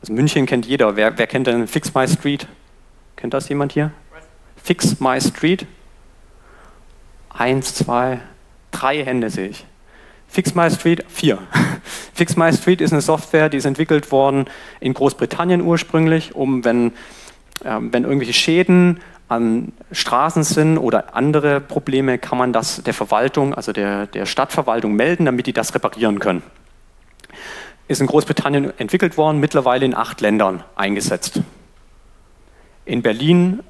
Also München kennt jeder. Wer, wer kennt denn Fix My Street? Kennt das jemand hier? Fix My Street? Eins, zwei, drei Hände sehe ich. Fix My Street 4. Fix My Street ist eine Software, die ist entwickelt worden in Großbritannien ursprünglich, um wenn, äh, wenn irgendwelche Schäden an Straßen sind oder andere Probleme, kann man das der Verwaltung, also der, der Stadtverwaltung melden, damit die das reparieren können. Ist in Großbritannien entwickelt worden, mittlerweile in acht Ländern eingesetzt. In Berlin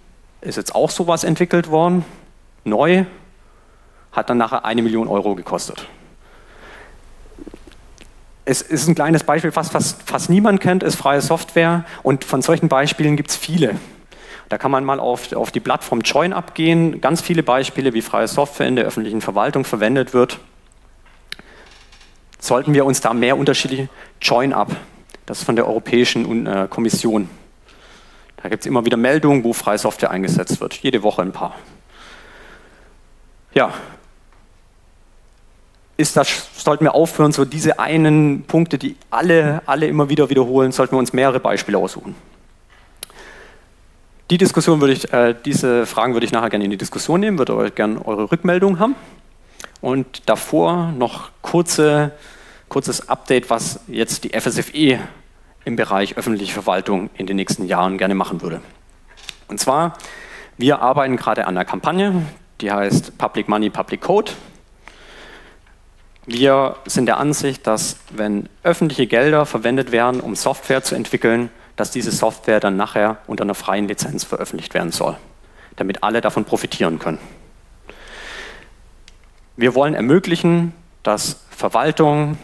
ist jetzt auch sowas entwickelt worden, neu, hat dann nachher eine Million Euro gekostet es ist ein kleines Beispiel, was fast, fast niemand kennt, ist freie Software und von solchen Beispielen gibt es viele. Da kann man mal auf, auf die Plattform Join abgehen, ganz viele Beispiele, wie freie Software in der öffentlichen Verwaltung verwendet wird. Sollten wir uns da mehr unterschiedliche Join up, das ist von der Europäischen äh, Kommission. Da gibt es immer wieder Meldungen, wo freie Software eingesetzt wird, jede Woche ein paar. Ja, ist das, sollten wir aufhören, so diese einen Punkte, die alle, alle immer wieder wiederholen, sollten wir uns mehrere Beispiele aussuchen. Die Diskussion würde ich, äh, diese Fragen würde ich nachher gerne in die Diskussion nehmen, würde gerne eure Rückmeldung haben. Und davor noch kurze, kurzes Update, was jetzt die FSFE im Bereich öffentliche Verwaltung in den nächsten Jahren gerne machen würde. Und zwar, wir arbeiten gerade an einer Kampagne, die heißt Public Money, Public Code. Wir sind der Ansicht, dass wenn öffentliche Gelder verwendet werden, um Software zu entwickeln, dass diese Software dann nachher unter einer freien Lizenz veröffentlicht werden soll, damit alle davon profitieren können. Wir wollen ermöglichen, dass Verwaltung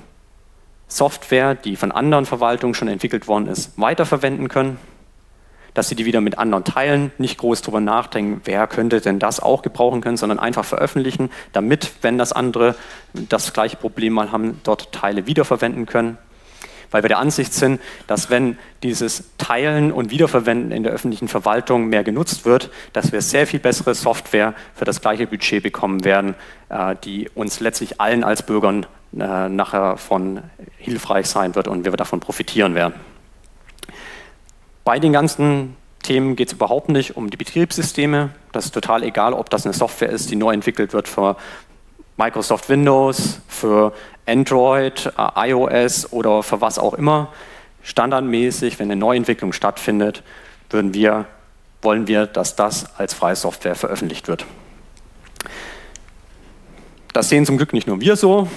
Software, die von anderen Verwaltungen schon entwickelt worden ist, weiterverwenden können dass sie die wieder mit anderen teilen, nicht groß darüber nachdenken, wer könnte denn das auch gebrauchen können, sondern einfach veröffentlichen, damit, wenn das andere das gleiche Problem mal haben, dort Teile wiederverwenden können. Weil wir der Ansicht sind, dass wenn dieses Teilen und Wiederverwenden in der öffentlichen Verwaltung mehr genutzt wird, dass wir sehr viel bessere Software für das gleiche Budget bekommen werden, äh, die uns letztlich allen als Bürgern äh, nachher von hilfreich sein wird und wir davon profitieren werden. Bei den ganzen Themen geht es überhaupt nicht um die Betriebssysteme. Das ist total egal, ob das eine Software ist, die neu entwickelt wird für Microsoft Windows, für Android, äh, iOS oder für was auch immer. Standardmäßig, wenn eine Neuentwicklung stattfindet, würden wir, wollen wir, dass das als freie Software veröffentlicht wird. Das sehen zum Glück nicht nur wir so.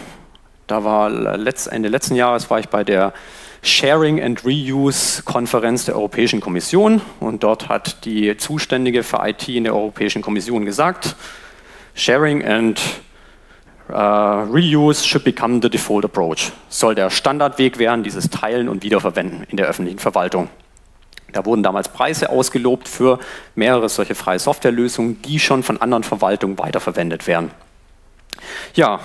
Da war Ende letzten Jahres war ich bei der Sharing and Reuse Konferenz der Europäischen Kommission und dort hat die Zuständige für IT in der Europäischen Kommission gesagt, Sharing and uh, Reuse should become the default approach. Soll der Standardweg werden, dieses Teilen und Wiederverwenden in der öffentlichen Verwaltung. Da wurden damals Preise ausgelobt für mehrere solche freie Softwarelösungen, die schon von anderen Verwaltungen weiterverwendet werden. Ja,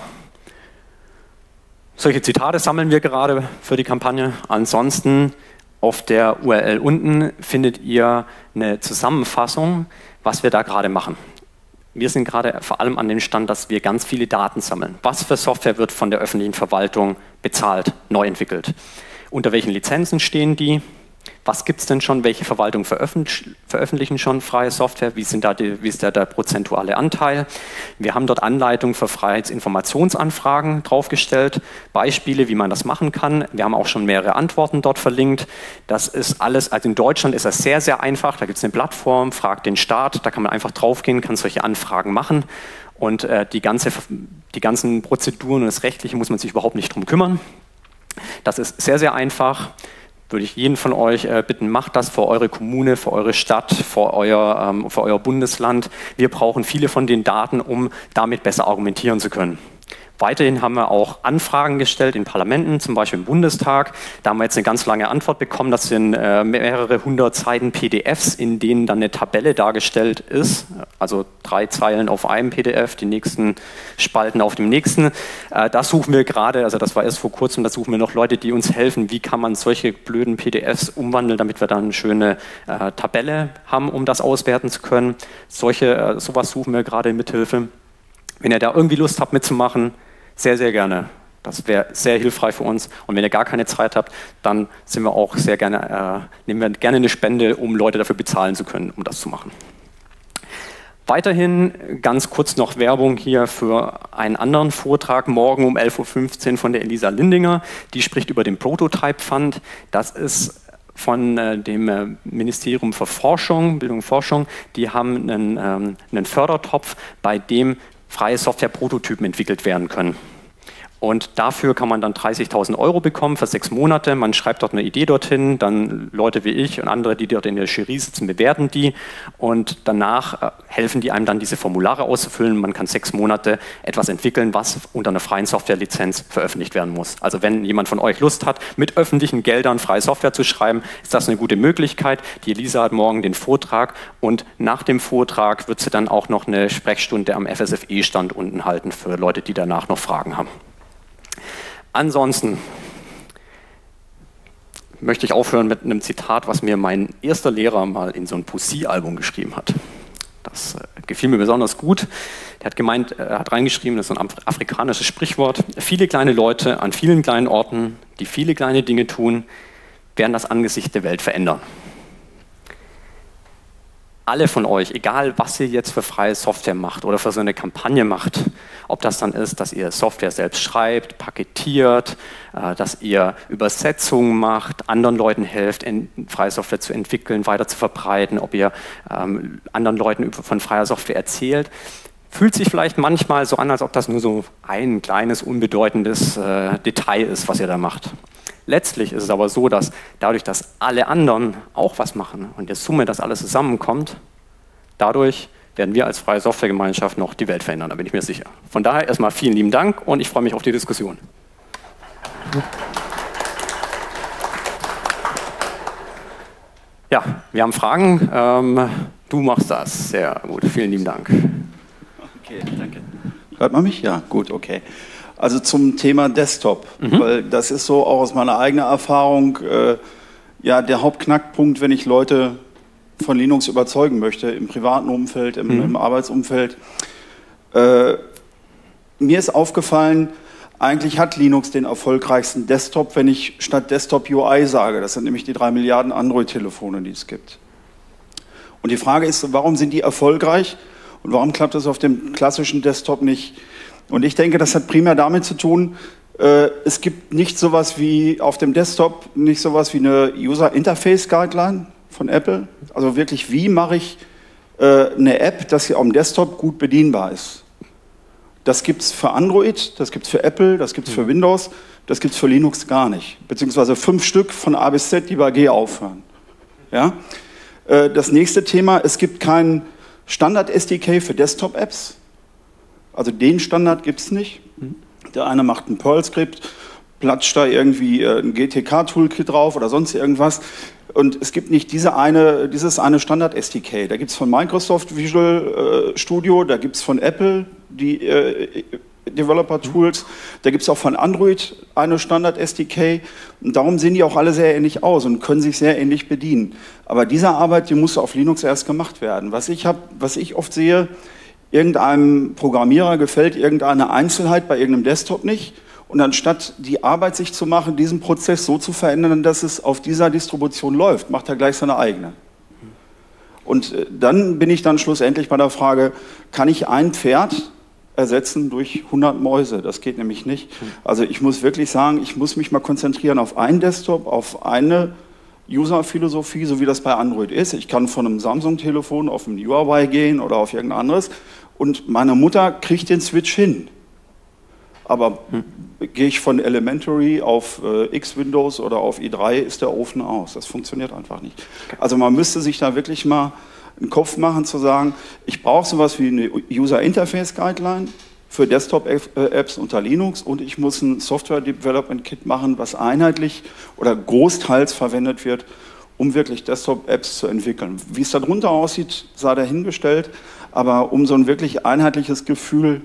solche Zitate sammeln wir gerade für die Kampagne. Ansonsten auf der URL unten findet ihr eine Zusammenfassung, was wir da gerade machen. Wir sind gerade vor allem an dem Stand, dass wir ganz viele Daten sammeln. Was für Software wird von der öffentlichen Verwaltung bezahlt, neu entwickelt? Unter welchen Lizenzen stehen die? Was gibt es denn schon? Welche Verwaltungen veröffentlichen schon freie Software? Wie, sind da die, wie ist da der prozentuale Anteil? Wir haben dort Anleitungen für Freiheitsinformationsanfragen draufgestellt, Beispiele, wie man das machen kann. Wir haben auch schon mehrere Antworten dort verlinkt. Das ist alles, also in Deutschland ist das sehr, sehr einfach. Da gibt es eine Plattform, fragt den Staat, da kann man einfach draufgehen, kann solche Anfragen machen. Und äh, die, ganze, die ganzen Prozeduren und das Rechtliche muss man sich überhaupt nicht drum kümmern. Das ist sehr, sehr einfach würde ich jeden von euch äh, bitten, macht das für eure Kommune, für eure Stadt, für euer, ähm, für euer Bundesland. Wir brauchen viele von den Daten, um damit besser argumentieren zu können. Weiterhin haben wir auch Anfragen gestellt in Parlamenten, zum Beispiel im Bundestag. Da haben wir jetzt eine ganz lange Antwort bekommen. Das sind äh, mehrere hundert Seiten PDFs, in denen dann eine Tabelle dargestellt ist. Also drei Zeilen auf einem PDF, die nächsten Spalten auf dem nächsten. Äh, das suchen wir gerade, also das war erst vor kurzem, da suchen wir noch Leute, die uns helfen. Wie kann man solche blöden PDFs umwandeln, damit wir dann eine schöne äh, Tabelle haben, um das auswerten zu können. Solche, äh, sowas suchen wir gerade mit Hilfe. Wenn ihr da irgendwie Lust habt mitzumachen, sehr, sehr gerne. Das wäre sehr hilfreich für uns. Und wenn ihr gar keine Zeit habt, dann sind wir auch sehr gerne, äh, nehmen wir gerne eine Spende, um Leute dafür bezahlen zu können, um das zu machen. Weiterhin ganz kurz noch Werbung hier für einen anderen Vortrag morgen um 11.15 Uhr von der Elisa Lindinger. Die spricht über den Prototype Fund. Das ist von äh, dem äh, Ministerium für Forschung, Bildung und Forschung. Die haben einen, ähm, einen Fördertopf, bei dem freie Software-Prototypen entwickelt werden können. Und dafür kann man dann 30.000 Euro bekommen für sechs Monate. Man schreibt dort eine Idee dorthin, dann Leute wie ich und andere, die dort in der Jury sitzen, bewerten die und danach äh, helfen die einem dann, diese Formulare auszufüllen. Man kann sechs Monate etwas entwickeln, was unter einer freien Softwarelizenz veröffentlicht werden muss. Also wenn jemand von euch Lust hat, mit öffentlichen Geldern freie Software zu schreiben, ist das eine gute Möglichkeit. Die Elisa hat morgen den Vortrag und nach dem Vortrag wird sie dann auch noch eine Sprechstunde am FSFE-Stand unten halten für Leute, die danach noch Fragen haben. Ansonsten möchte ich aufhören mit einem Zitat, was mir mein erster Lehrer mal in so ein Poesie-Album geschrieben hat. Das äh, gefiel mir besonders gut. Der hat gemeint, äh, er hat reingeschrieben, das ist ein afrikanisches Sprichwort. Viele kleine Leute an vielen kleinen Orten, die viele kleine Dinge tun, werden das Angesicht der Welt verändern alle von euch, egal was ihr jetzt für freie Software macht oder für so eine Kampagne macht, ob das dann ist, dass ihr Software selbst schreibt, paketiert, äh, dass ihr Übersetzungen macht, anderen Leuten helft, freie Software zu entwickeln, weiter zu verbreiten, ob ihr ähm, anderen Leuten von freier Software erzählt. Fühlt sich vielleicht manchmal so an, als ob das nur so ein kleines, unbedeutendes äh, Detail ist, was ihr da macht. Letztlich ist es aber so, dass dadurch, dass alle anderen auch was machen und der Summe, dass alles zusammenkommt, dadurch werden wir als freie Softwaregemeinschaft noch die Welt verändern, da bin ich mir sicher. Von daher erstmal vielen lieben Dank und ich freue mich auf die Diskussion. Ja, wir haben Fragen. Ähm, du machst das. Sehr gut. Vielen lieben Dank. Okay, danke. Hört man mich? Ja, gut, okay. Also zum Thema Desktop, mhm. weil das ist so auch aus meiner eigenen Erfahrung äh, ja der Hauptknackpunkt, wenn ich Leute von Linux überzeugen möchte, im privaten Umfeld, im, mhm. im Arbeitsumfeld. Äh, mir ist aufgefallen, eigentlich hat Linux den erfolgreichsten Desktop, wenn ich statt Desktop UI sage. Das sind nämlich die drei Milliarden Android-Telefone, die es gibt. Und die Frage ist, warum sind die erfolgreich und warum klappt das auf dem klassischen Desktop nicht? Und ich denke, das hat primär damit zu tun, äh, es gibt nicht sowas wie auf dem Desktop, nicht sowas wie eine User Interface Guideline von Apple. Also wirklich, wie mache ich äh, eine App, dass sie auf dem Desktop gut bedienbar ist? Das gibt es für Android, das gibt es für Apple, das gibt es für Windows, das gibt es für Linux gar nicht. Beziehungsweise fünf Stück von A bis Z, die bei G aufhören. Ja? Äh, das nächste Thema, es gibt keinen Standard-SDK für Desktop-Apps. Also den Standard gibt es nicht. Der eine macht ein Perl-Skript, platscht da irgendwie äh, ein GTK-Toolkit drauf oder sonst irgendwas. Und es gibt nicht diese eine, dieses eine Standard-SDK. Da gibt es von Microsoft Visual äh, Studio, da gibt es von Apple die äh, Developer-Tools, da gibt es auch von Android eine Standard-SDK. Und darum sehen die auch alle sehr ähnlich aus und können sich sehr ähnlich bedienen. Aber diese Arbeit, die muss auf Linux erst gemacht werden. Was ich, hab, was ich oft sehe, irgendeinem Programmierer gefällt irgendeine Einzelheit bei irgendeinem Desktop nicht und anstatt die Arbeit sich zu machen, diesen Prozess so zu verändern, dass es auf dieser Distribution läuft, macht er gleich seine eigene. Und äh, dann bin ich dann schlussendlich bei der Frage, kann ich ein Pferd ersetzen durch 100 Mäuse? Das geht nämlich nicht. Also ich muss wirklich sagen, ich muss mich mal konzentrieren auf einen Desktop, auf eine User-Philosophie, so wie das bei Android ist. Ich kann von einem Samsung-Telefon auf ein Huawei gehen oder auf irgendein anderes und meine Mutter kriegt den Switch hin. Aber hm. gehe ich von Elementary auf äh, X-Windows oder auf i3, ist der Ofen aus. Das funktioniert einfach nicht. Also man müsste sich da wirklich mal einen Kopf machen zu sagen, ich brauche sowas wie eine User Interface Guideline für Desktop-Apps unter Linux und ich muss ein Software Development Kit machen, was einheitlich oder großteils verwendet wird, um wirklich Desktop-Apps zu entwickeln. Wie es darunter aussieht, sei dahingestellt, aber um so ein wirklich einheitliches Gefühl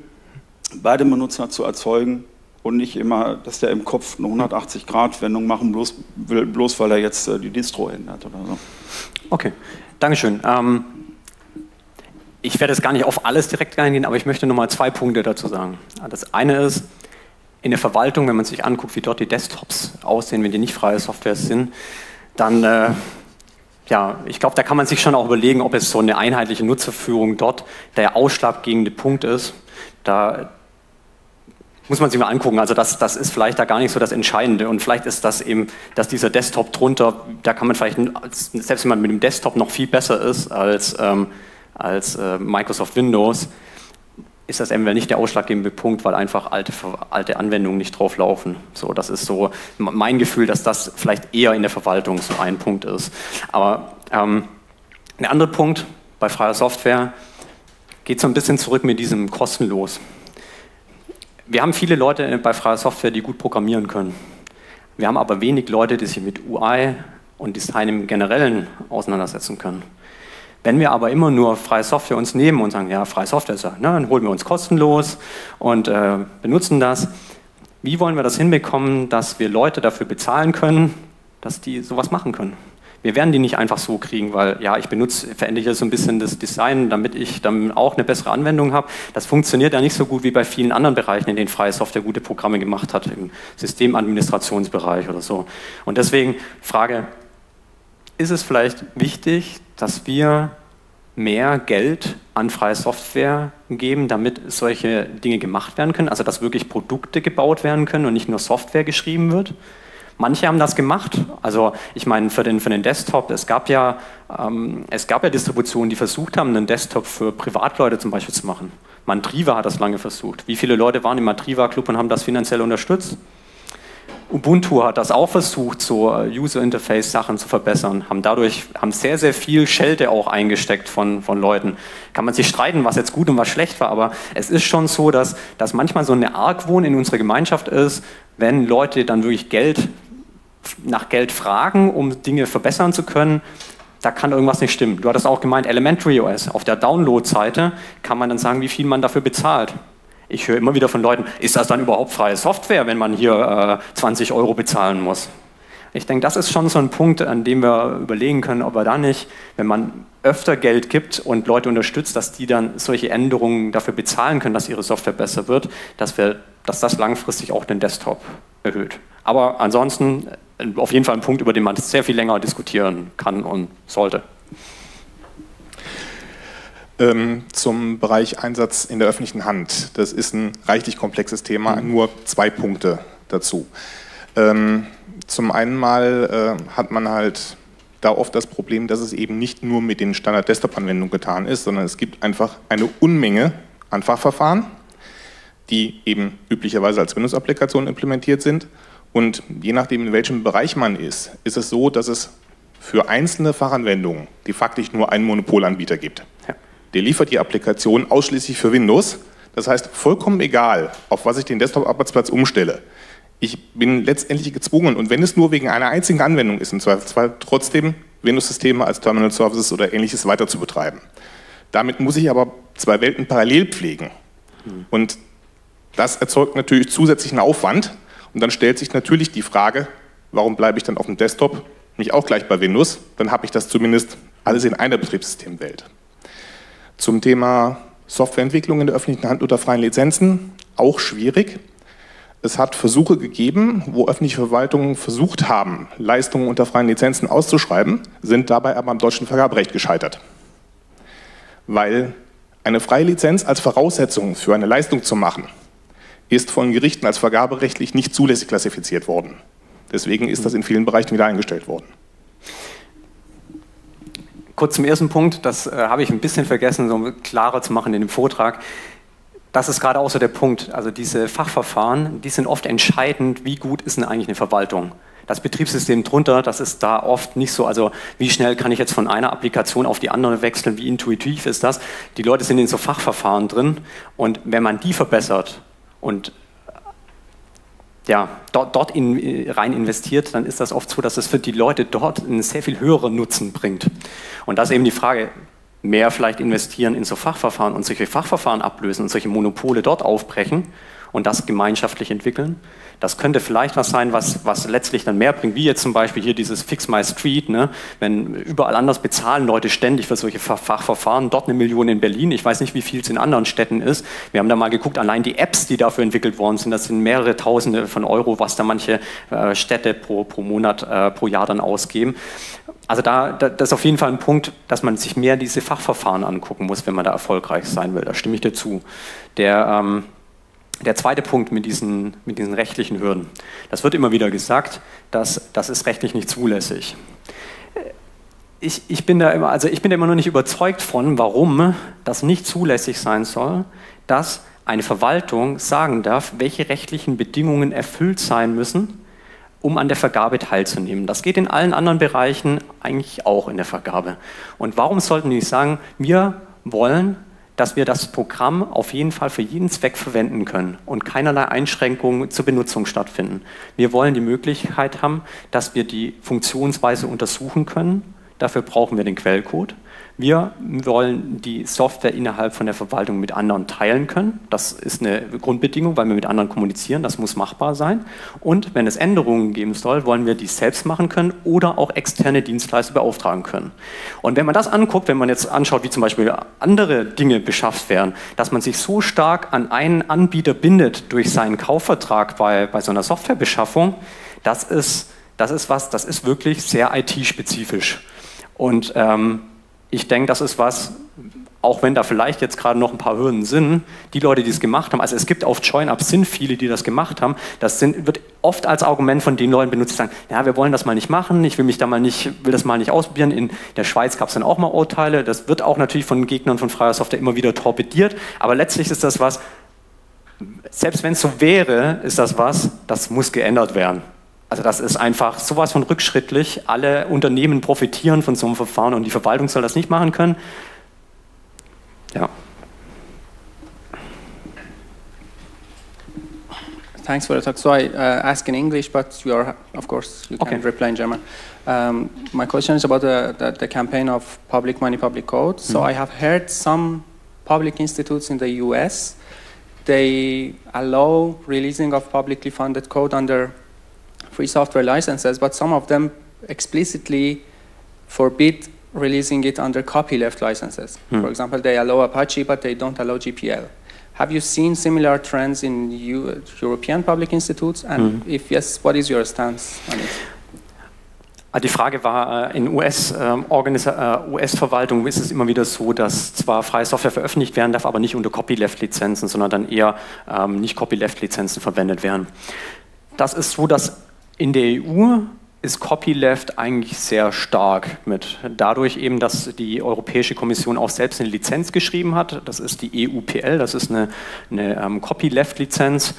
bei dem Benutzer zu erzeugen und nicht immer, dass der im Kopf eine 180-Grad-Wendung machen bloß, bloß weil er jetzt äh, die Distro ändert oder so. Okay, Dankeschön. Ähm, ich werde jetzt gar nicht auf alles direkt eingehen, aber ich möchte noch mal zwei Punkte dazu sagen. Das eine ist, in der Verwaltung, wenn man sich anguckt, wie dort die Desktops aussehen, wenn die nicht freie Software sind, dann, äh, ja, ich glaube, da kann man sich schon auch überlegen, ob es so eine einheitliche Nutzerführung dort der ausschlaggebende Punkt ist. Da muss man sich mal angucken. Also das, das ist vielleicht da gar nicht so das Entscheidende. Und vielleicht ist das eben, dass dieser Desktop drunter, da kann man vielleicht, selbst wenn man mit dem Desktop noch viel besser ist als, ähm, als äh, Microsoft Windows, ist das entweder nicht der ausschlaggebende Punkt, weil einfach alte, alte Anwendungen nicht drauf laufen. So, das ist so mein Gefühl, dass das vielleicht eher in der Verwaltung so ein Punkt ist. Aber ähm, ein anderer Punkt bei freier Software geht so ein bisschen zurück mit diesem kostenlos. Wir haben viele Leute bei freier Software, die gut programmieren können. Wir haben aber wenig Leute, die sich mit UI und Design im Generellen auseinandersetzen können. Wenn wir aber immer nur freie Software uns nehmen und sagen, ja, freie Software ist ja, ne, dann holen wir uns kostenlos und äh, benutzen das. Wie wollen wir das hinbekommen, dass wir Leute dafür bezahlen können, dass die sowas machen können? Wir werden die nicht einfach so kriegen, weil ja, ich benutze, verändere so ein bisschen das Design, damit ich dann auch eine bessere Anwendung habe. Das funktioniert ja nicht so gut wie bei vielen anderen Bereichen, in denen freie Software gute Programme gemacht hat, im Systemadministrationsbereich oder so. Und deswegen Frage, ist es vielleicht wichtig, dass wir mehr Geld an freie Software geben, damit solche Dinge gemacht werden können, also dass wirklich Produkte gebaut werden können und nicht nur Software geschrieben wird. Manche haben das gemacht. Also ich meine für den, für den Desktop, es gab, ja, ähm, es gab ja Distributionen, die versucht haben, einen Desktop für Privatleute zum Beispiel zu machen. Mantriva hat das lange versucht. Wie viele Leute waren im Mantriva Club und haben das finanziell unterstützt? Ubuntu hat das auch versucht, so äh, User Interface Sachen zu verbessern, haben dadurch haben sehr, sehr viel Schelte auch eingesteckt von, von Leuten. Kann man sich streiten, was jetzt gut und was schlecht war, aber es ist schon so, dass, dass manchmal so eine Argwohn in unserer Gemeinschaft ist, wenn Leute dann wirklich Geld nach Geld fragen, um Dinge verbessern zu können, da kann irgendwas nicht stimmen. Du hattest auch gemeint, Elementary OS. Auf der Download-Seite kann man dann sagen, wie viel man dafür bezahlt. Ich höre immer wieder von Leuten, ist das dann überhaupt freie Software, wenn man hier äh, 20 Euro bezahlen muss? Ich denke, das ist schon so ein Punkt, an dem wir überlegen können, ob wir da nicht, wenn man öfter Geld gibt und Leute unterstützt, dass die dann solche Änderungen dafür bezahlen können, dass ihre Software besser wird, dass, wir, dass das langfristig auch den Desktop erhöht. Aber ansonsten äh, auf jeden Fall ein Punkt, über den man sehr viel länger diskutieren kann und sollte. Ähm, zum Bereich Einsatz in der öffentlichen Hand. Das ist ein reichlich komplexes Thema, mhm. nur zwei Punkte dazu. Ähm, zum einen mal äh, hat man halt da oft das Problem, dass es eben nicht nur mit den Standard-Desktop-Anwendungen getan ist, sondern es gibt einfach eine Unmenge an Fachverfahren, die eben üblicherweise als Windows-Applikation implementiert sind. Und je nachdem, in welchem Bereich man ist, ist es so, dass es für einzelne Fachanwendungen die faktisch nur einen Monopolanbieter gibt. Ja. Der liefert die Applikation ausschließlich für Windows. Das heißt, vollkommen egal, auf was ich den Desktop-Arbeitsplatz umstelle. Ich bin letztendlich gezwungen, und wenn es nur wegen einer einzigen Anwendung ist, im Zweifelsfall trotzdem Windows-Systeme als Terminal Services oder ähnliches weiter zu betreiben. Damit muss ich aber zwei Welten parallel pflegen. Und das erzeugt natürlich zusätzlichen Aufwand. Und dann stellt sich natürlich die Frage, warum bleibe ich dann auf dem Desktop nicht auch gleich bei Windows? Dann habe ich das zumindest alles in einer Betriebssystemwelt. Zum Thema Softwareentwicklung in der öffentlichen Hand unter freien Lizenzen, auch schwierig. Es hat Versuche gegeben, wo öffentliche Verwaltungen versucht haben, Leistungen unter freien Lizenzen auszuschreiben, sind dabei aber am deutschen Vergaberecht gescheitert. Weil eine freie Lizenz als Voraussetzung für eine Leistung zu machen, ist von Gerichten als vergaberechtlich nicht zulässig klassifiziert worden. Deswegen ist das in vielen Bereichen wieder eingestellt worden. Kurz zum ersten Punkt, das äh, habe ich ein bisschen vergessen, so klarer zu machen in dem Vortrag. Das ist gerade auch so der Punkt. Also diese Fachverfahren, die sind oft entscheidend, wie gut ist denn eigentlich eine Verwaltung. Das Betriebssystem drunter, das ist da oft nicht so, also wie schnell kann ich jetzt von einer Applikation auf die andere wechseln, wie intuitiv ist das. Die Leute sind in so Fachverfahren drin und wenn man die verbessert und ja, dort, dort in, rein investiert, dann ist das oft so, dass es für die Leute dort einen sehr viel höheren Nutzen bringt. Und das ist eben die Frage, mehr vielleicht investieren in so Fachverfahren und solche Fachverfahren ablösen und solche Monopole dort aufbrechen und das gemeinschaftlich entwickeln das könnte vielleicht was sein, was, was letztlich dann mehr bringt, wie jetzt zum Beispiel hier dieses Fix My Street. Ne? Wenn überall anders bezahlen Leute ständig für solche Fachverfahren, dort eine Million in Berlin. Ich weiß nicht, wie viel es in anderen Städten ist. Wir haben da mal geguckt, allein die Apps, die dafür entwickelt worden sind, das sind mehrere Tausende von Euro, was da manche äh, Städte pro, pro Monat, äh, pro Jahr dann ausgeben. Also da, da, das ist auf jeden Fall ein Punkt, dass man sich mehr diese Fachverfahren angucken muss, wenn man da erfolgreich sein will. Da stimme ich dir zu. Der, ähm, der zweite Punkt mit diesen, mit diesen rechtlichen Hürden. Das wird immer wieder gesagt, dass das ist rechtlich nicht zulässig. Ich, ich, bin da immer, also ich bin da immer noch nicht überzeugt von, warum das nicht zulässig sein soll, dass eine Verwaltung sagen darf, welche rechtlichen Bedingungen erfüllt sein müssen, um an der Vergabe teilzunehmen. Das geht in allen anderen Bereichen eigentlich auch in der Vergabe. Und warum sollten die sagen, wir wollen dass wir das Programm auf jeden Fall für jeden Zweck verwenden können und keinerlei Einschränkungen zur Benutzung stattfinden. Wir wollen die Möglichkeit haben, dass wir die Funktionsweise untersuchen können. Dafür brauchen wir den Quellcode. Wir wollen die Software innerhalb von der Verwaltung mit anderen teilen können. Das ist eine Grundbedingung, weil wir mit anderen kommunizieren. Das muss machbar sein. Und wenn es Änderungen geben soll, wollen wir die selbst machen können oder auch externe Dienstleister beauftragen können. Und wenn man das anguckt, wenn man jetzt anschaut, wie zum Beispiel andere Dinge beschafft werden, dass man sich so stark an einen Anbieter bindet durch seinen Kaufvertrag bei, bei so einer Softwarebeschaffung, das ist, das ist was, das ist wirklich sehr IT-spezifisch. Und ähm, ich denke, das ist was, auch wenn da vielleicht jetzt gerade noch ein paar Hürden sind, die Leute, die es gemacht haben, also es gibt auf JoinUp sind viele, die das gemacht haben, das sind, wird oft als Argument von den Leuten benutzt, die sagen, ja, wir wollen das mal nicht machen, ich will mich da mal nicht, will das mal nicht ausprobieren. In der Schweiz gab es dann auch mal Urteile, das wird auch natürlich von Gegnern von freier Software immer wieder torpediert, aber letztlich ist das was, selbst wenn es so wäre, ist das was, das muss geändert werden. Also das ist einfach sowas von rückschrittlich. Alle Unternehmen profitieren von so einem Verfahren und die Verwaltung soll das nicht machen können. Ja. Thanks for the talk. So I uh, ask in English, but you are, of course, you can okay. reply in German. Um, my question is about the, the, the, campaign of public money, public code. So mm -hmm. I have heard some public institutes in the U.S. They allow releasing of publicly funded code under free software licenses, but some of them explicitly forbid releasing it under copyleft licenses. Hmm. For example, they allow Apache, but they don't allow GPL. Have you seen similar trends in U European public institutes? And hmm. if yes, what is your stance on it? Ah, die Frage war, äh, in US-Verwaltung ähm, US ist es immer wieder so, dass zwar freie Software veröffentlicht werden darf, aber nicht unter Copyleft-Lizenzen, sondern dann eher ähm, nicht Copyleft-Lizenzen verwendet werden. Das ist so, dass in der EU ist Copyleft eigentlich sehr stark mit. Dadurch eben, dass die Europäische Kommission auch selbst eine Lizenz geschrieben hat. Das ist die EUPL, das ist eine, eine ähm, Copyleft-Lizenz.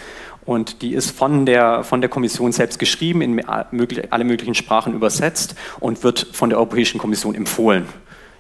Und die ist von der, von der Kommission selbst geschrieben, in alle möglichen Sprachen übersetzt und wird von der Europäischen Kommission empfohlen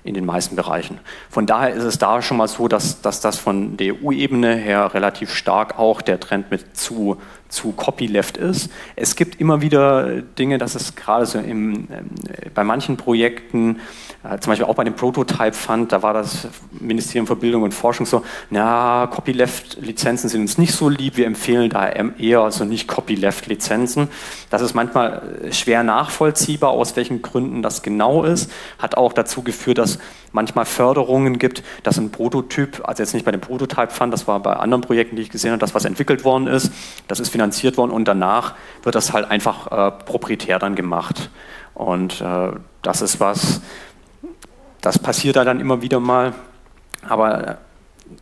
in den meisten Bereichen. Von daher ist es da schon mal so, dass, dass das von der EU-Ebene her relativ stark auch der Trend mit zu zu Copyleft ist. Es gibt immer wieder Dinge, dass es gerade so im, ähm, bei manchen Projekten, äh, zum Beispiel auch bei dem Prototype Fund, da war das Ministerium für Bildung und Forschung so, na, Copyleft-Lizenzen sind uns nicht so lieb, wir empfehlen da eher also nicht Copyleft-Lizenzen. Das ist manchmal äh, schwer nachvollziehbar, aus welchen Gründen das genau ist. Hat auch dazu geführt, dass manchmal Förderungen gibt, dass ein Prototyp, also jetzt nicht bei dem Prototype Fund, das war bei anderen Projekten, die ich gesehen habe, das was entwickelt worden ist, das ist finanziert worden und danach wird das halt einfach äh, proprietär dann gemacht. Und äh, das ist was, das passiert da dann immer wieder mal. Aber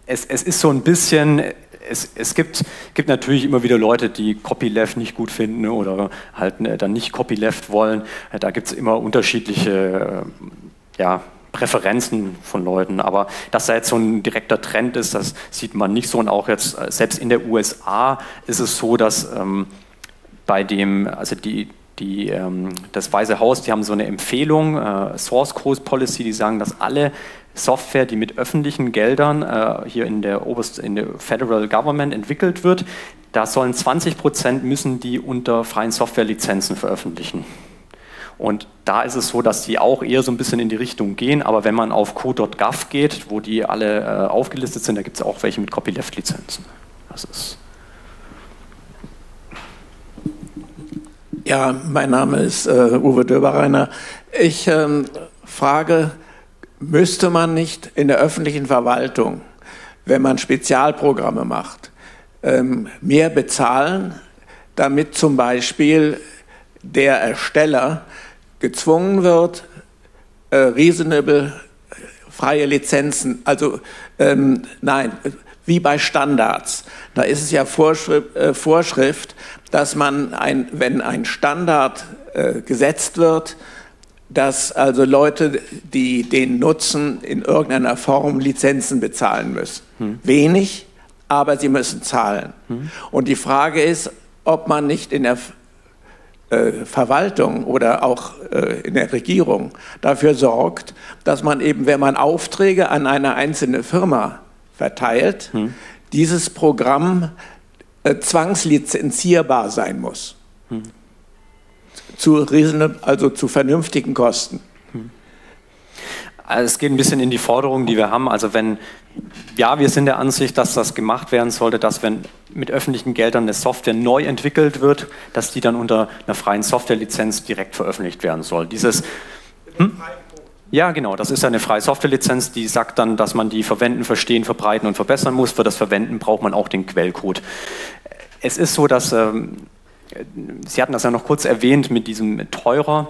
es, es ist so ein bisschen, es, es gibt, gibt, natürlich immer wieder Leute, die Copyleft nicht gut finden oder halt dann nicht Copyleft wollen. Da gibt es immer unterschiedliche äh, ja, Präferenzen von Leuten. Aber dass da jetzt so ein direkter Trend ist, das sieht man nicht so. Und auch jetzt, äh, selbst in der USA ist es so, dass ähm, bei dem, also die, die, ähm, das Weiße Haus, die haben so eine Empfehlung, äh, Source Code Policy, die sagen, dass alle Software, die mit öffentlichen Geldern äh, hier in der, Oberst, in der Federal Government entwickelt wird, da sollen 20 Prozent müssen die unter freien Softwarelizenzen veröffentlichen. Und da ist es so, dass die auch eher so ein bisschen in die Richtung gehen, aber wenn man auf code.gov geht, wo die alle äh, aufgelistet sind, da gibt es auch welche mit Copyleft-Lizenzen. Das ist. Ja, mein Name ist äh, Uwe Döberreiner. Ich ähm, frage, müsste man nicht in der öffentlichen Verwaltung, wenn man Spezialprogramme macht, ähm, mehr bezahlen, damit zum Beispiel der Ersteller gezwungen wird, äh, reasonable freie Lizenzen, also ähm, nein, wie bei Standards. Da ist es ja Vorschrift, äh, Vorschrift dass man, ein, wenn ein Standard äh, gesetzt wird, dass also Leute, die den nutzen, in irgendeiner Form Lizenzen bezahlen müssen. Hm. Wenig, aber sie müssen zahlen. Hm. Und die Frage ist, ob man nicht in der Verwaltung oder auch äh, in der Regierung dafür sorgt, dass man eben, wenn man Aufträge an eine einzelne Firma verteilt, hm. dieses Programm äh, zwangslizenzierbar sein muss. Hm. Zu, also zu vernünftigen Kosten. Also es geht ein bisschen in die Forderungen, die wir haben. Also wenn, ja, wir sind der Ansicht, dass das gemacht werden sollte, dass wenn mit öffentlichen Geldern eine Software neu entwickelt wird, dass die dann unter einer freien Softwarelizenz direkt veröffentlicht werden soll. Dieses, hm? Ja, genau, das ist eine freie Softwarelizenz, die sagt dann, dass man die verwenden, verstehen, verbreiten und verbessern muss. Für das Verwenden braucht man auch den Quellcode. Es ist so, dass, ähm, Sie hatten das ja noch kurz erwähnt mit diesem teurer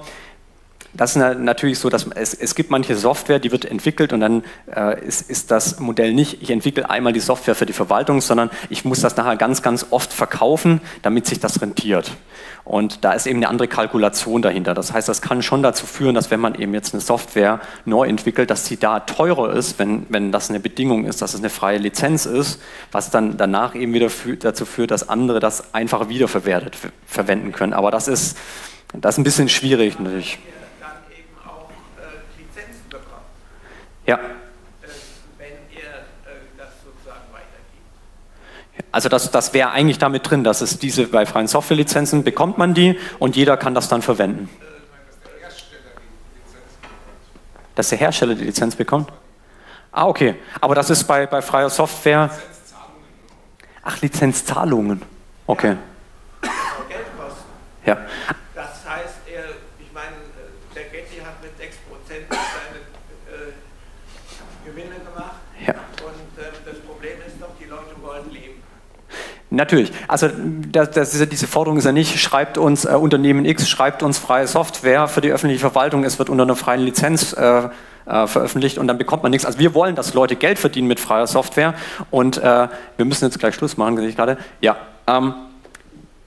das ist natürlich so, dass es, es gibt manche Software, die wird entwickelt und dann äh, ist, ist das Modell nicht, ich entwickle einmal die Software für die Verwaltung, sondern ich muss das nachher ganz, ganz oft verkaufen, damit sich das rentiert. Und da ist eben eine andere Kalkulation dahinter. Das heißt, das kann schon dazu führen, dass wenn man eben jetzt eine Software neu entwickelt, dass sie da teurer ist, wenn, wenn das eine Bedingung ist, dass es eine freie Lizenz ist, was dann danach eben wieder dazu führt, dass andere das einfach wiederverwertet verwenden können. Aber das ist, das ist ein bisschen schwierig natürlich. Ja. Äh, also das, das wäre eigentlich damit drin, dass es diese bei freien Softwarelizenzen bekommt man die und jeder kann das dann verwenden. Dass der Hersteller die Lizenz bekommt? Ah, okay. Aber das ist bei, bei freier Software. Ach, Lizenzzahlungen. Okay. Ja. Natürlich. Also das, das ist, diese Forderung ist ja nicht, schreibt uns äh, Unternehmen X, schreibt uns freie Software für die öffentliche Verwaltung, es wird unter einer freien Lizenz äh, äh, veröffentlicht und dann bekommt man nichts. Also wir wollen, dass Leute Geld verdienen mit freier Software und äh, wir müssen jetzt gleich Schluss machen, sehe ich gerade. Ja. Ähm,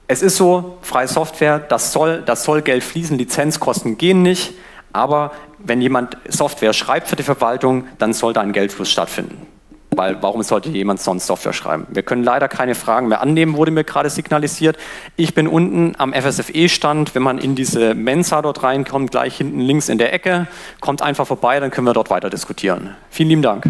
es ist so, freie Software, das soll, das soll Geld fließen, Lizenzkosten gehen nicht, aber wenn jemand Software schreibt für die Verwaltung, dann soll da ein Geldfluss stattfinden weil warum sollte jemand sonst Software schreiben? Wir können leider keine Fragen mehr annehmen, wurde mir gerade signalisiert. Ich bin unten am FSFE-Stand, wenn man in diese Mensa dort reinkommt, gleich hinten links in der Ecke, kommt einfach vorbei, dann können wir dort weiter diskutieren. Vielen lieben Dank.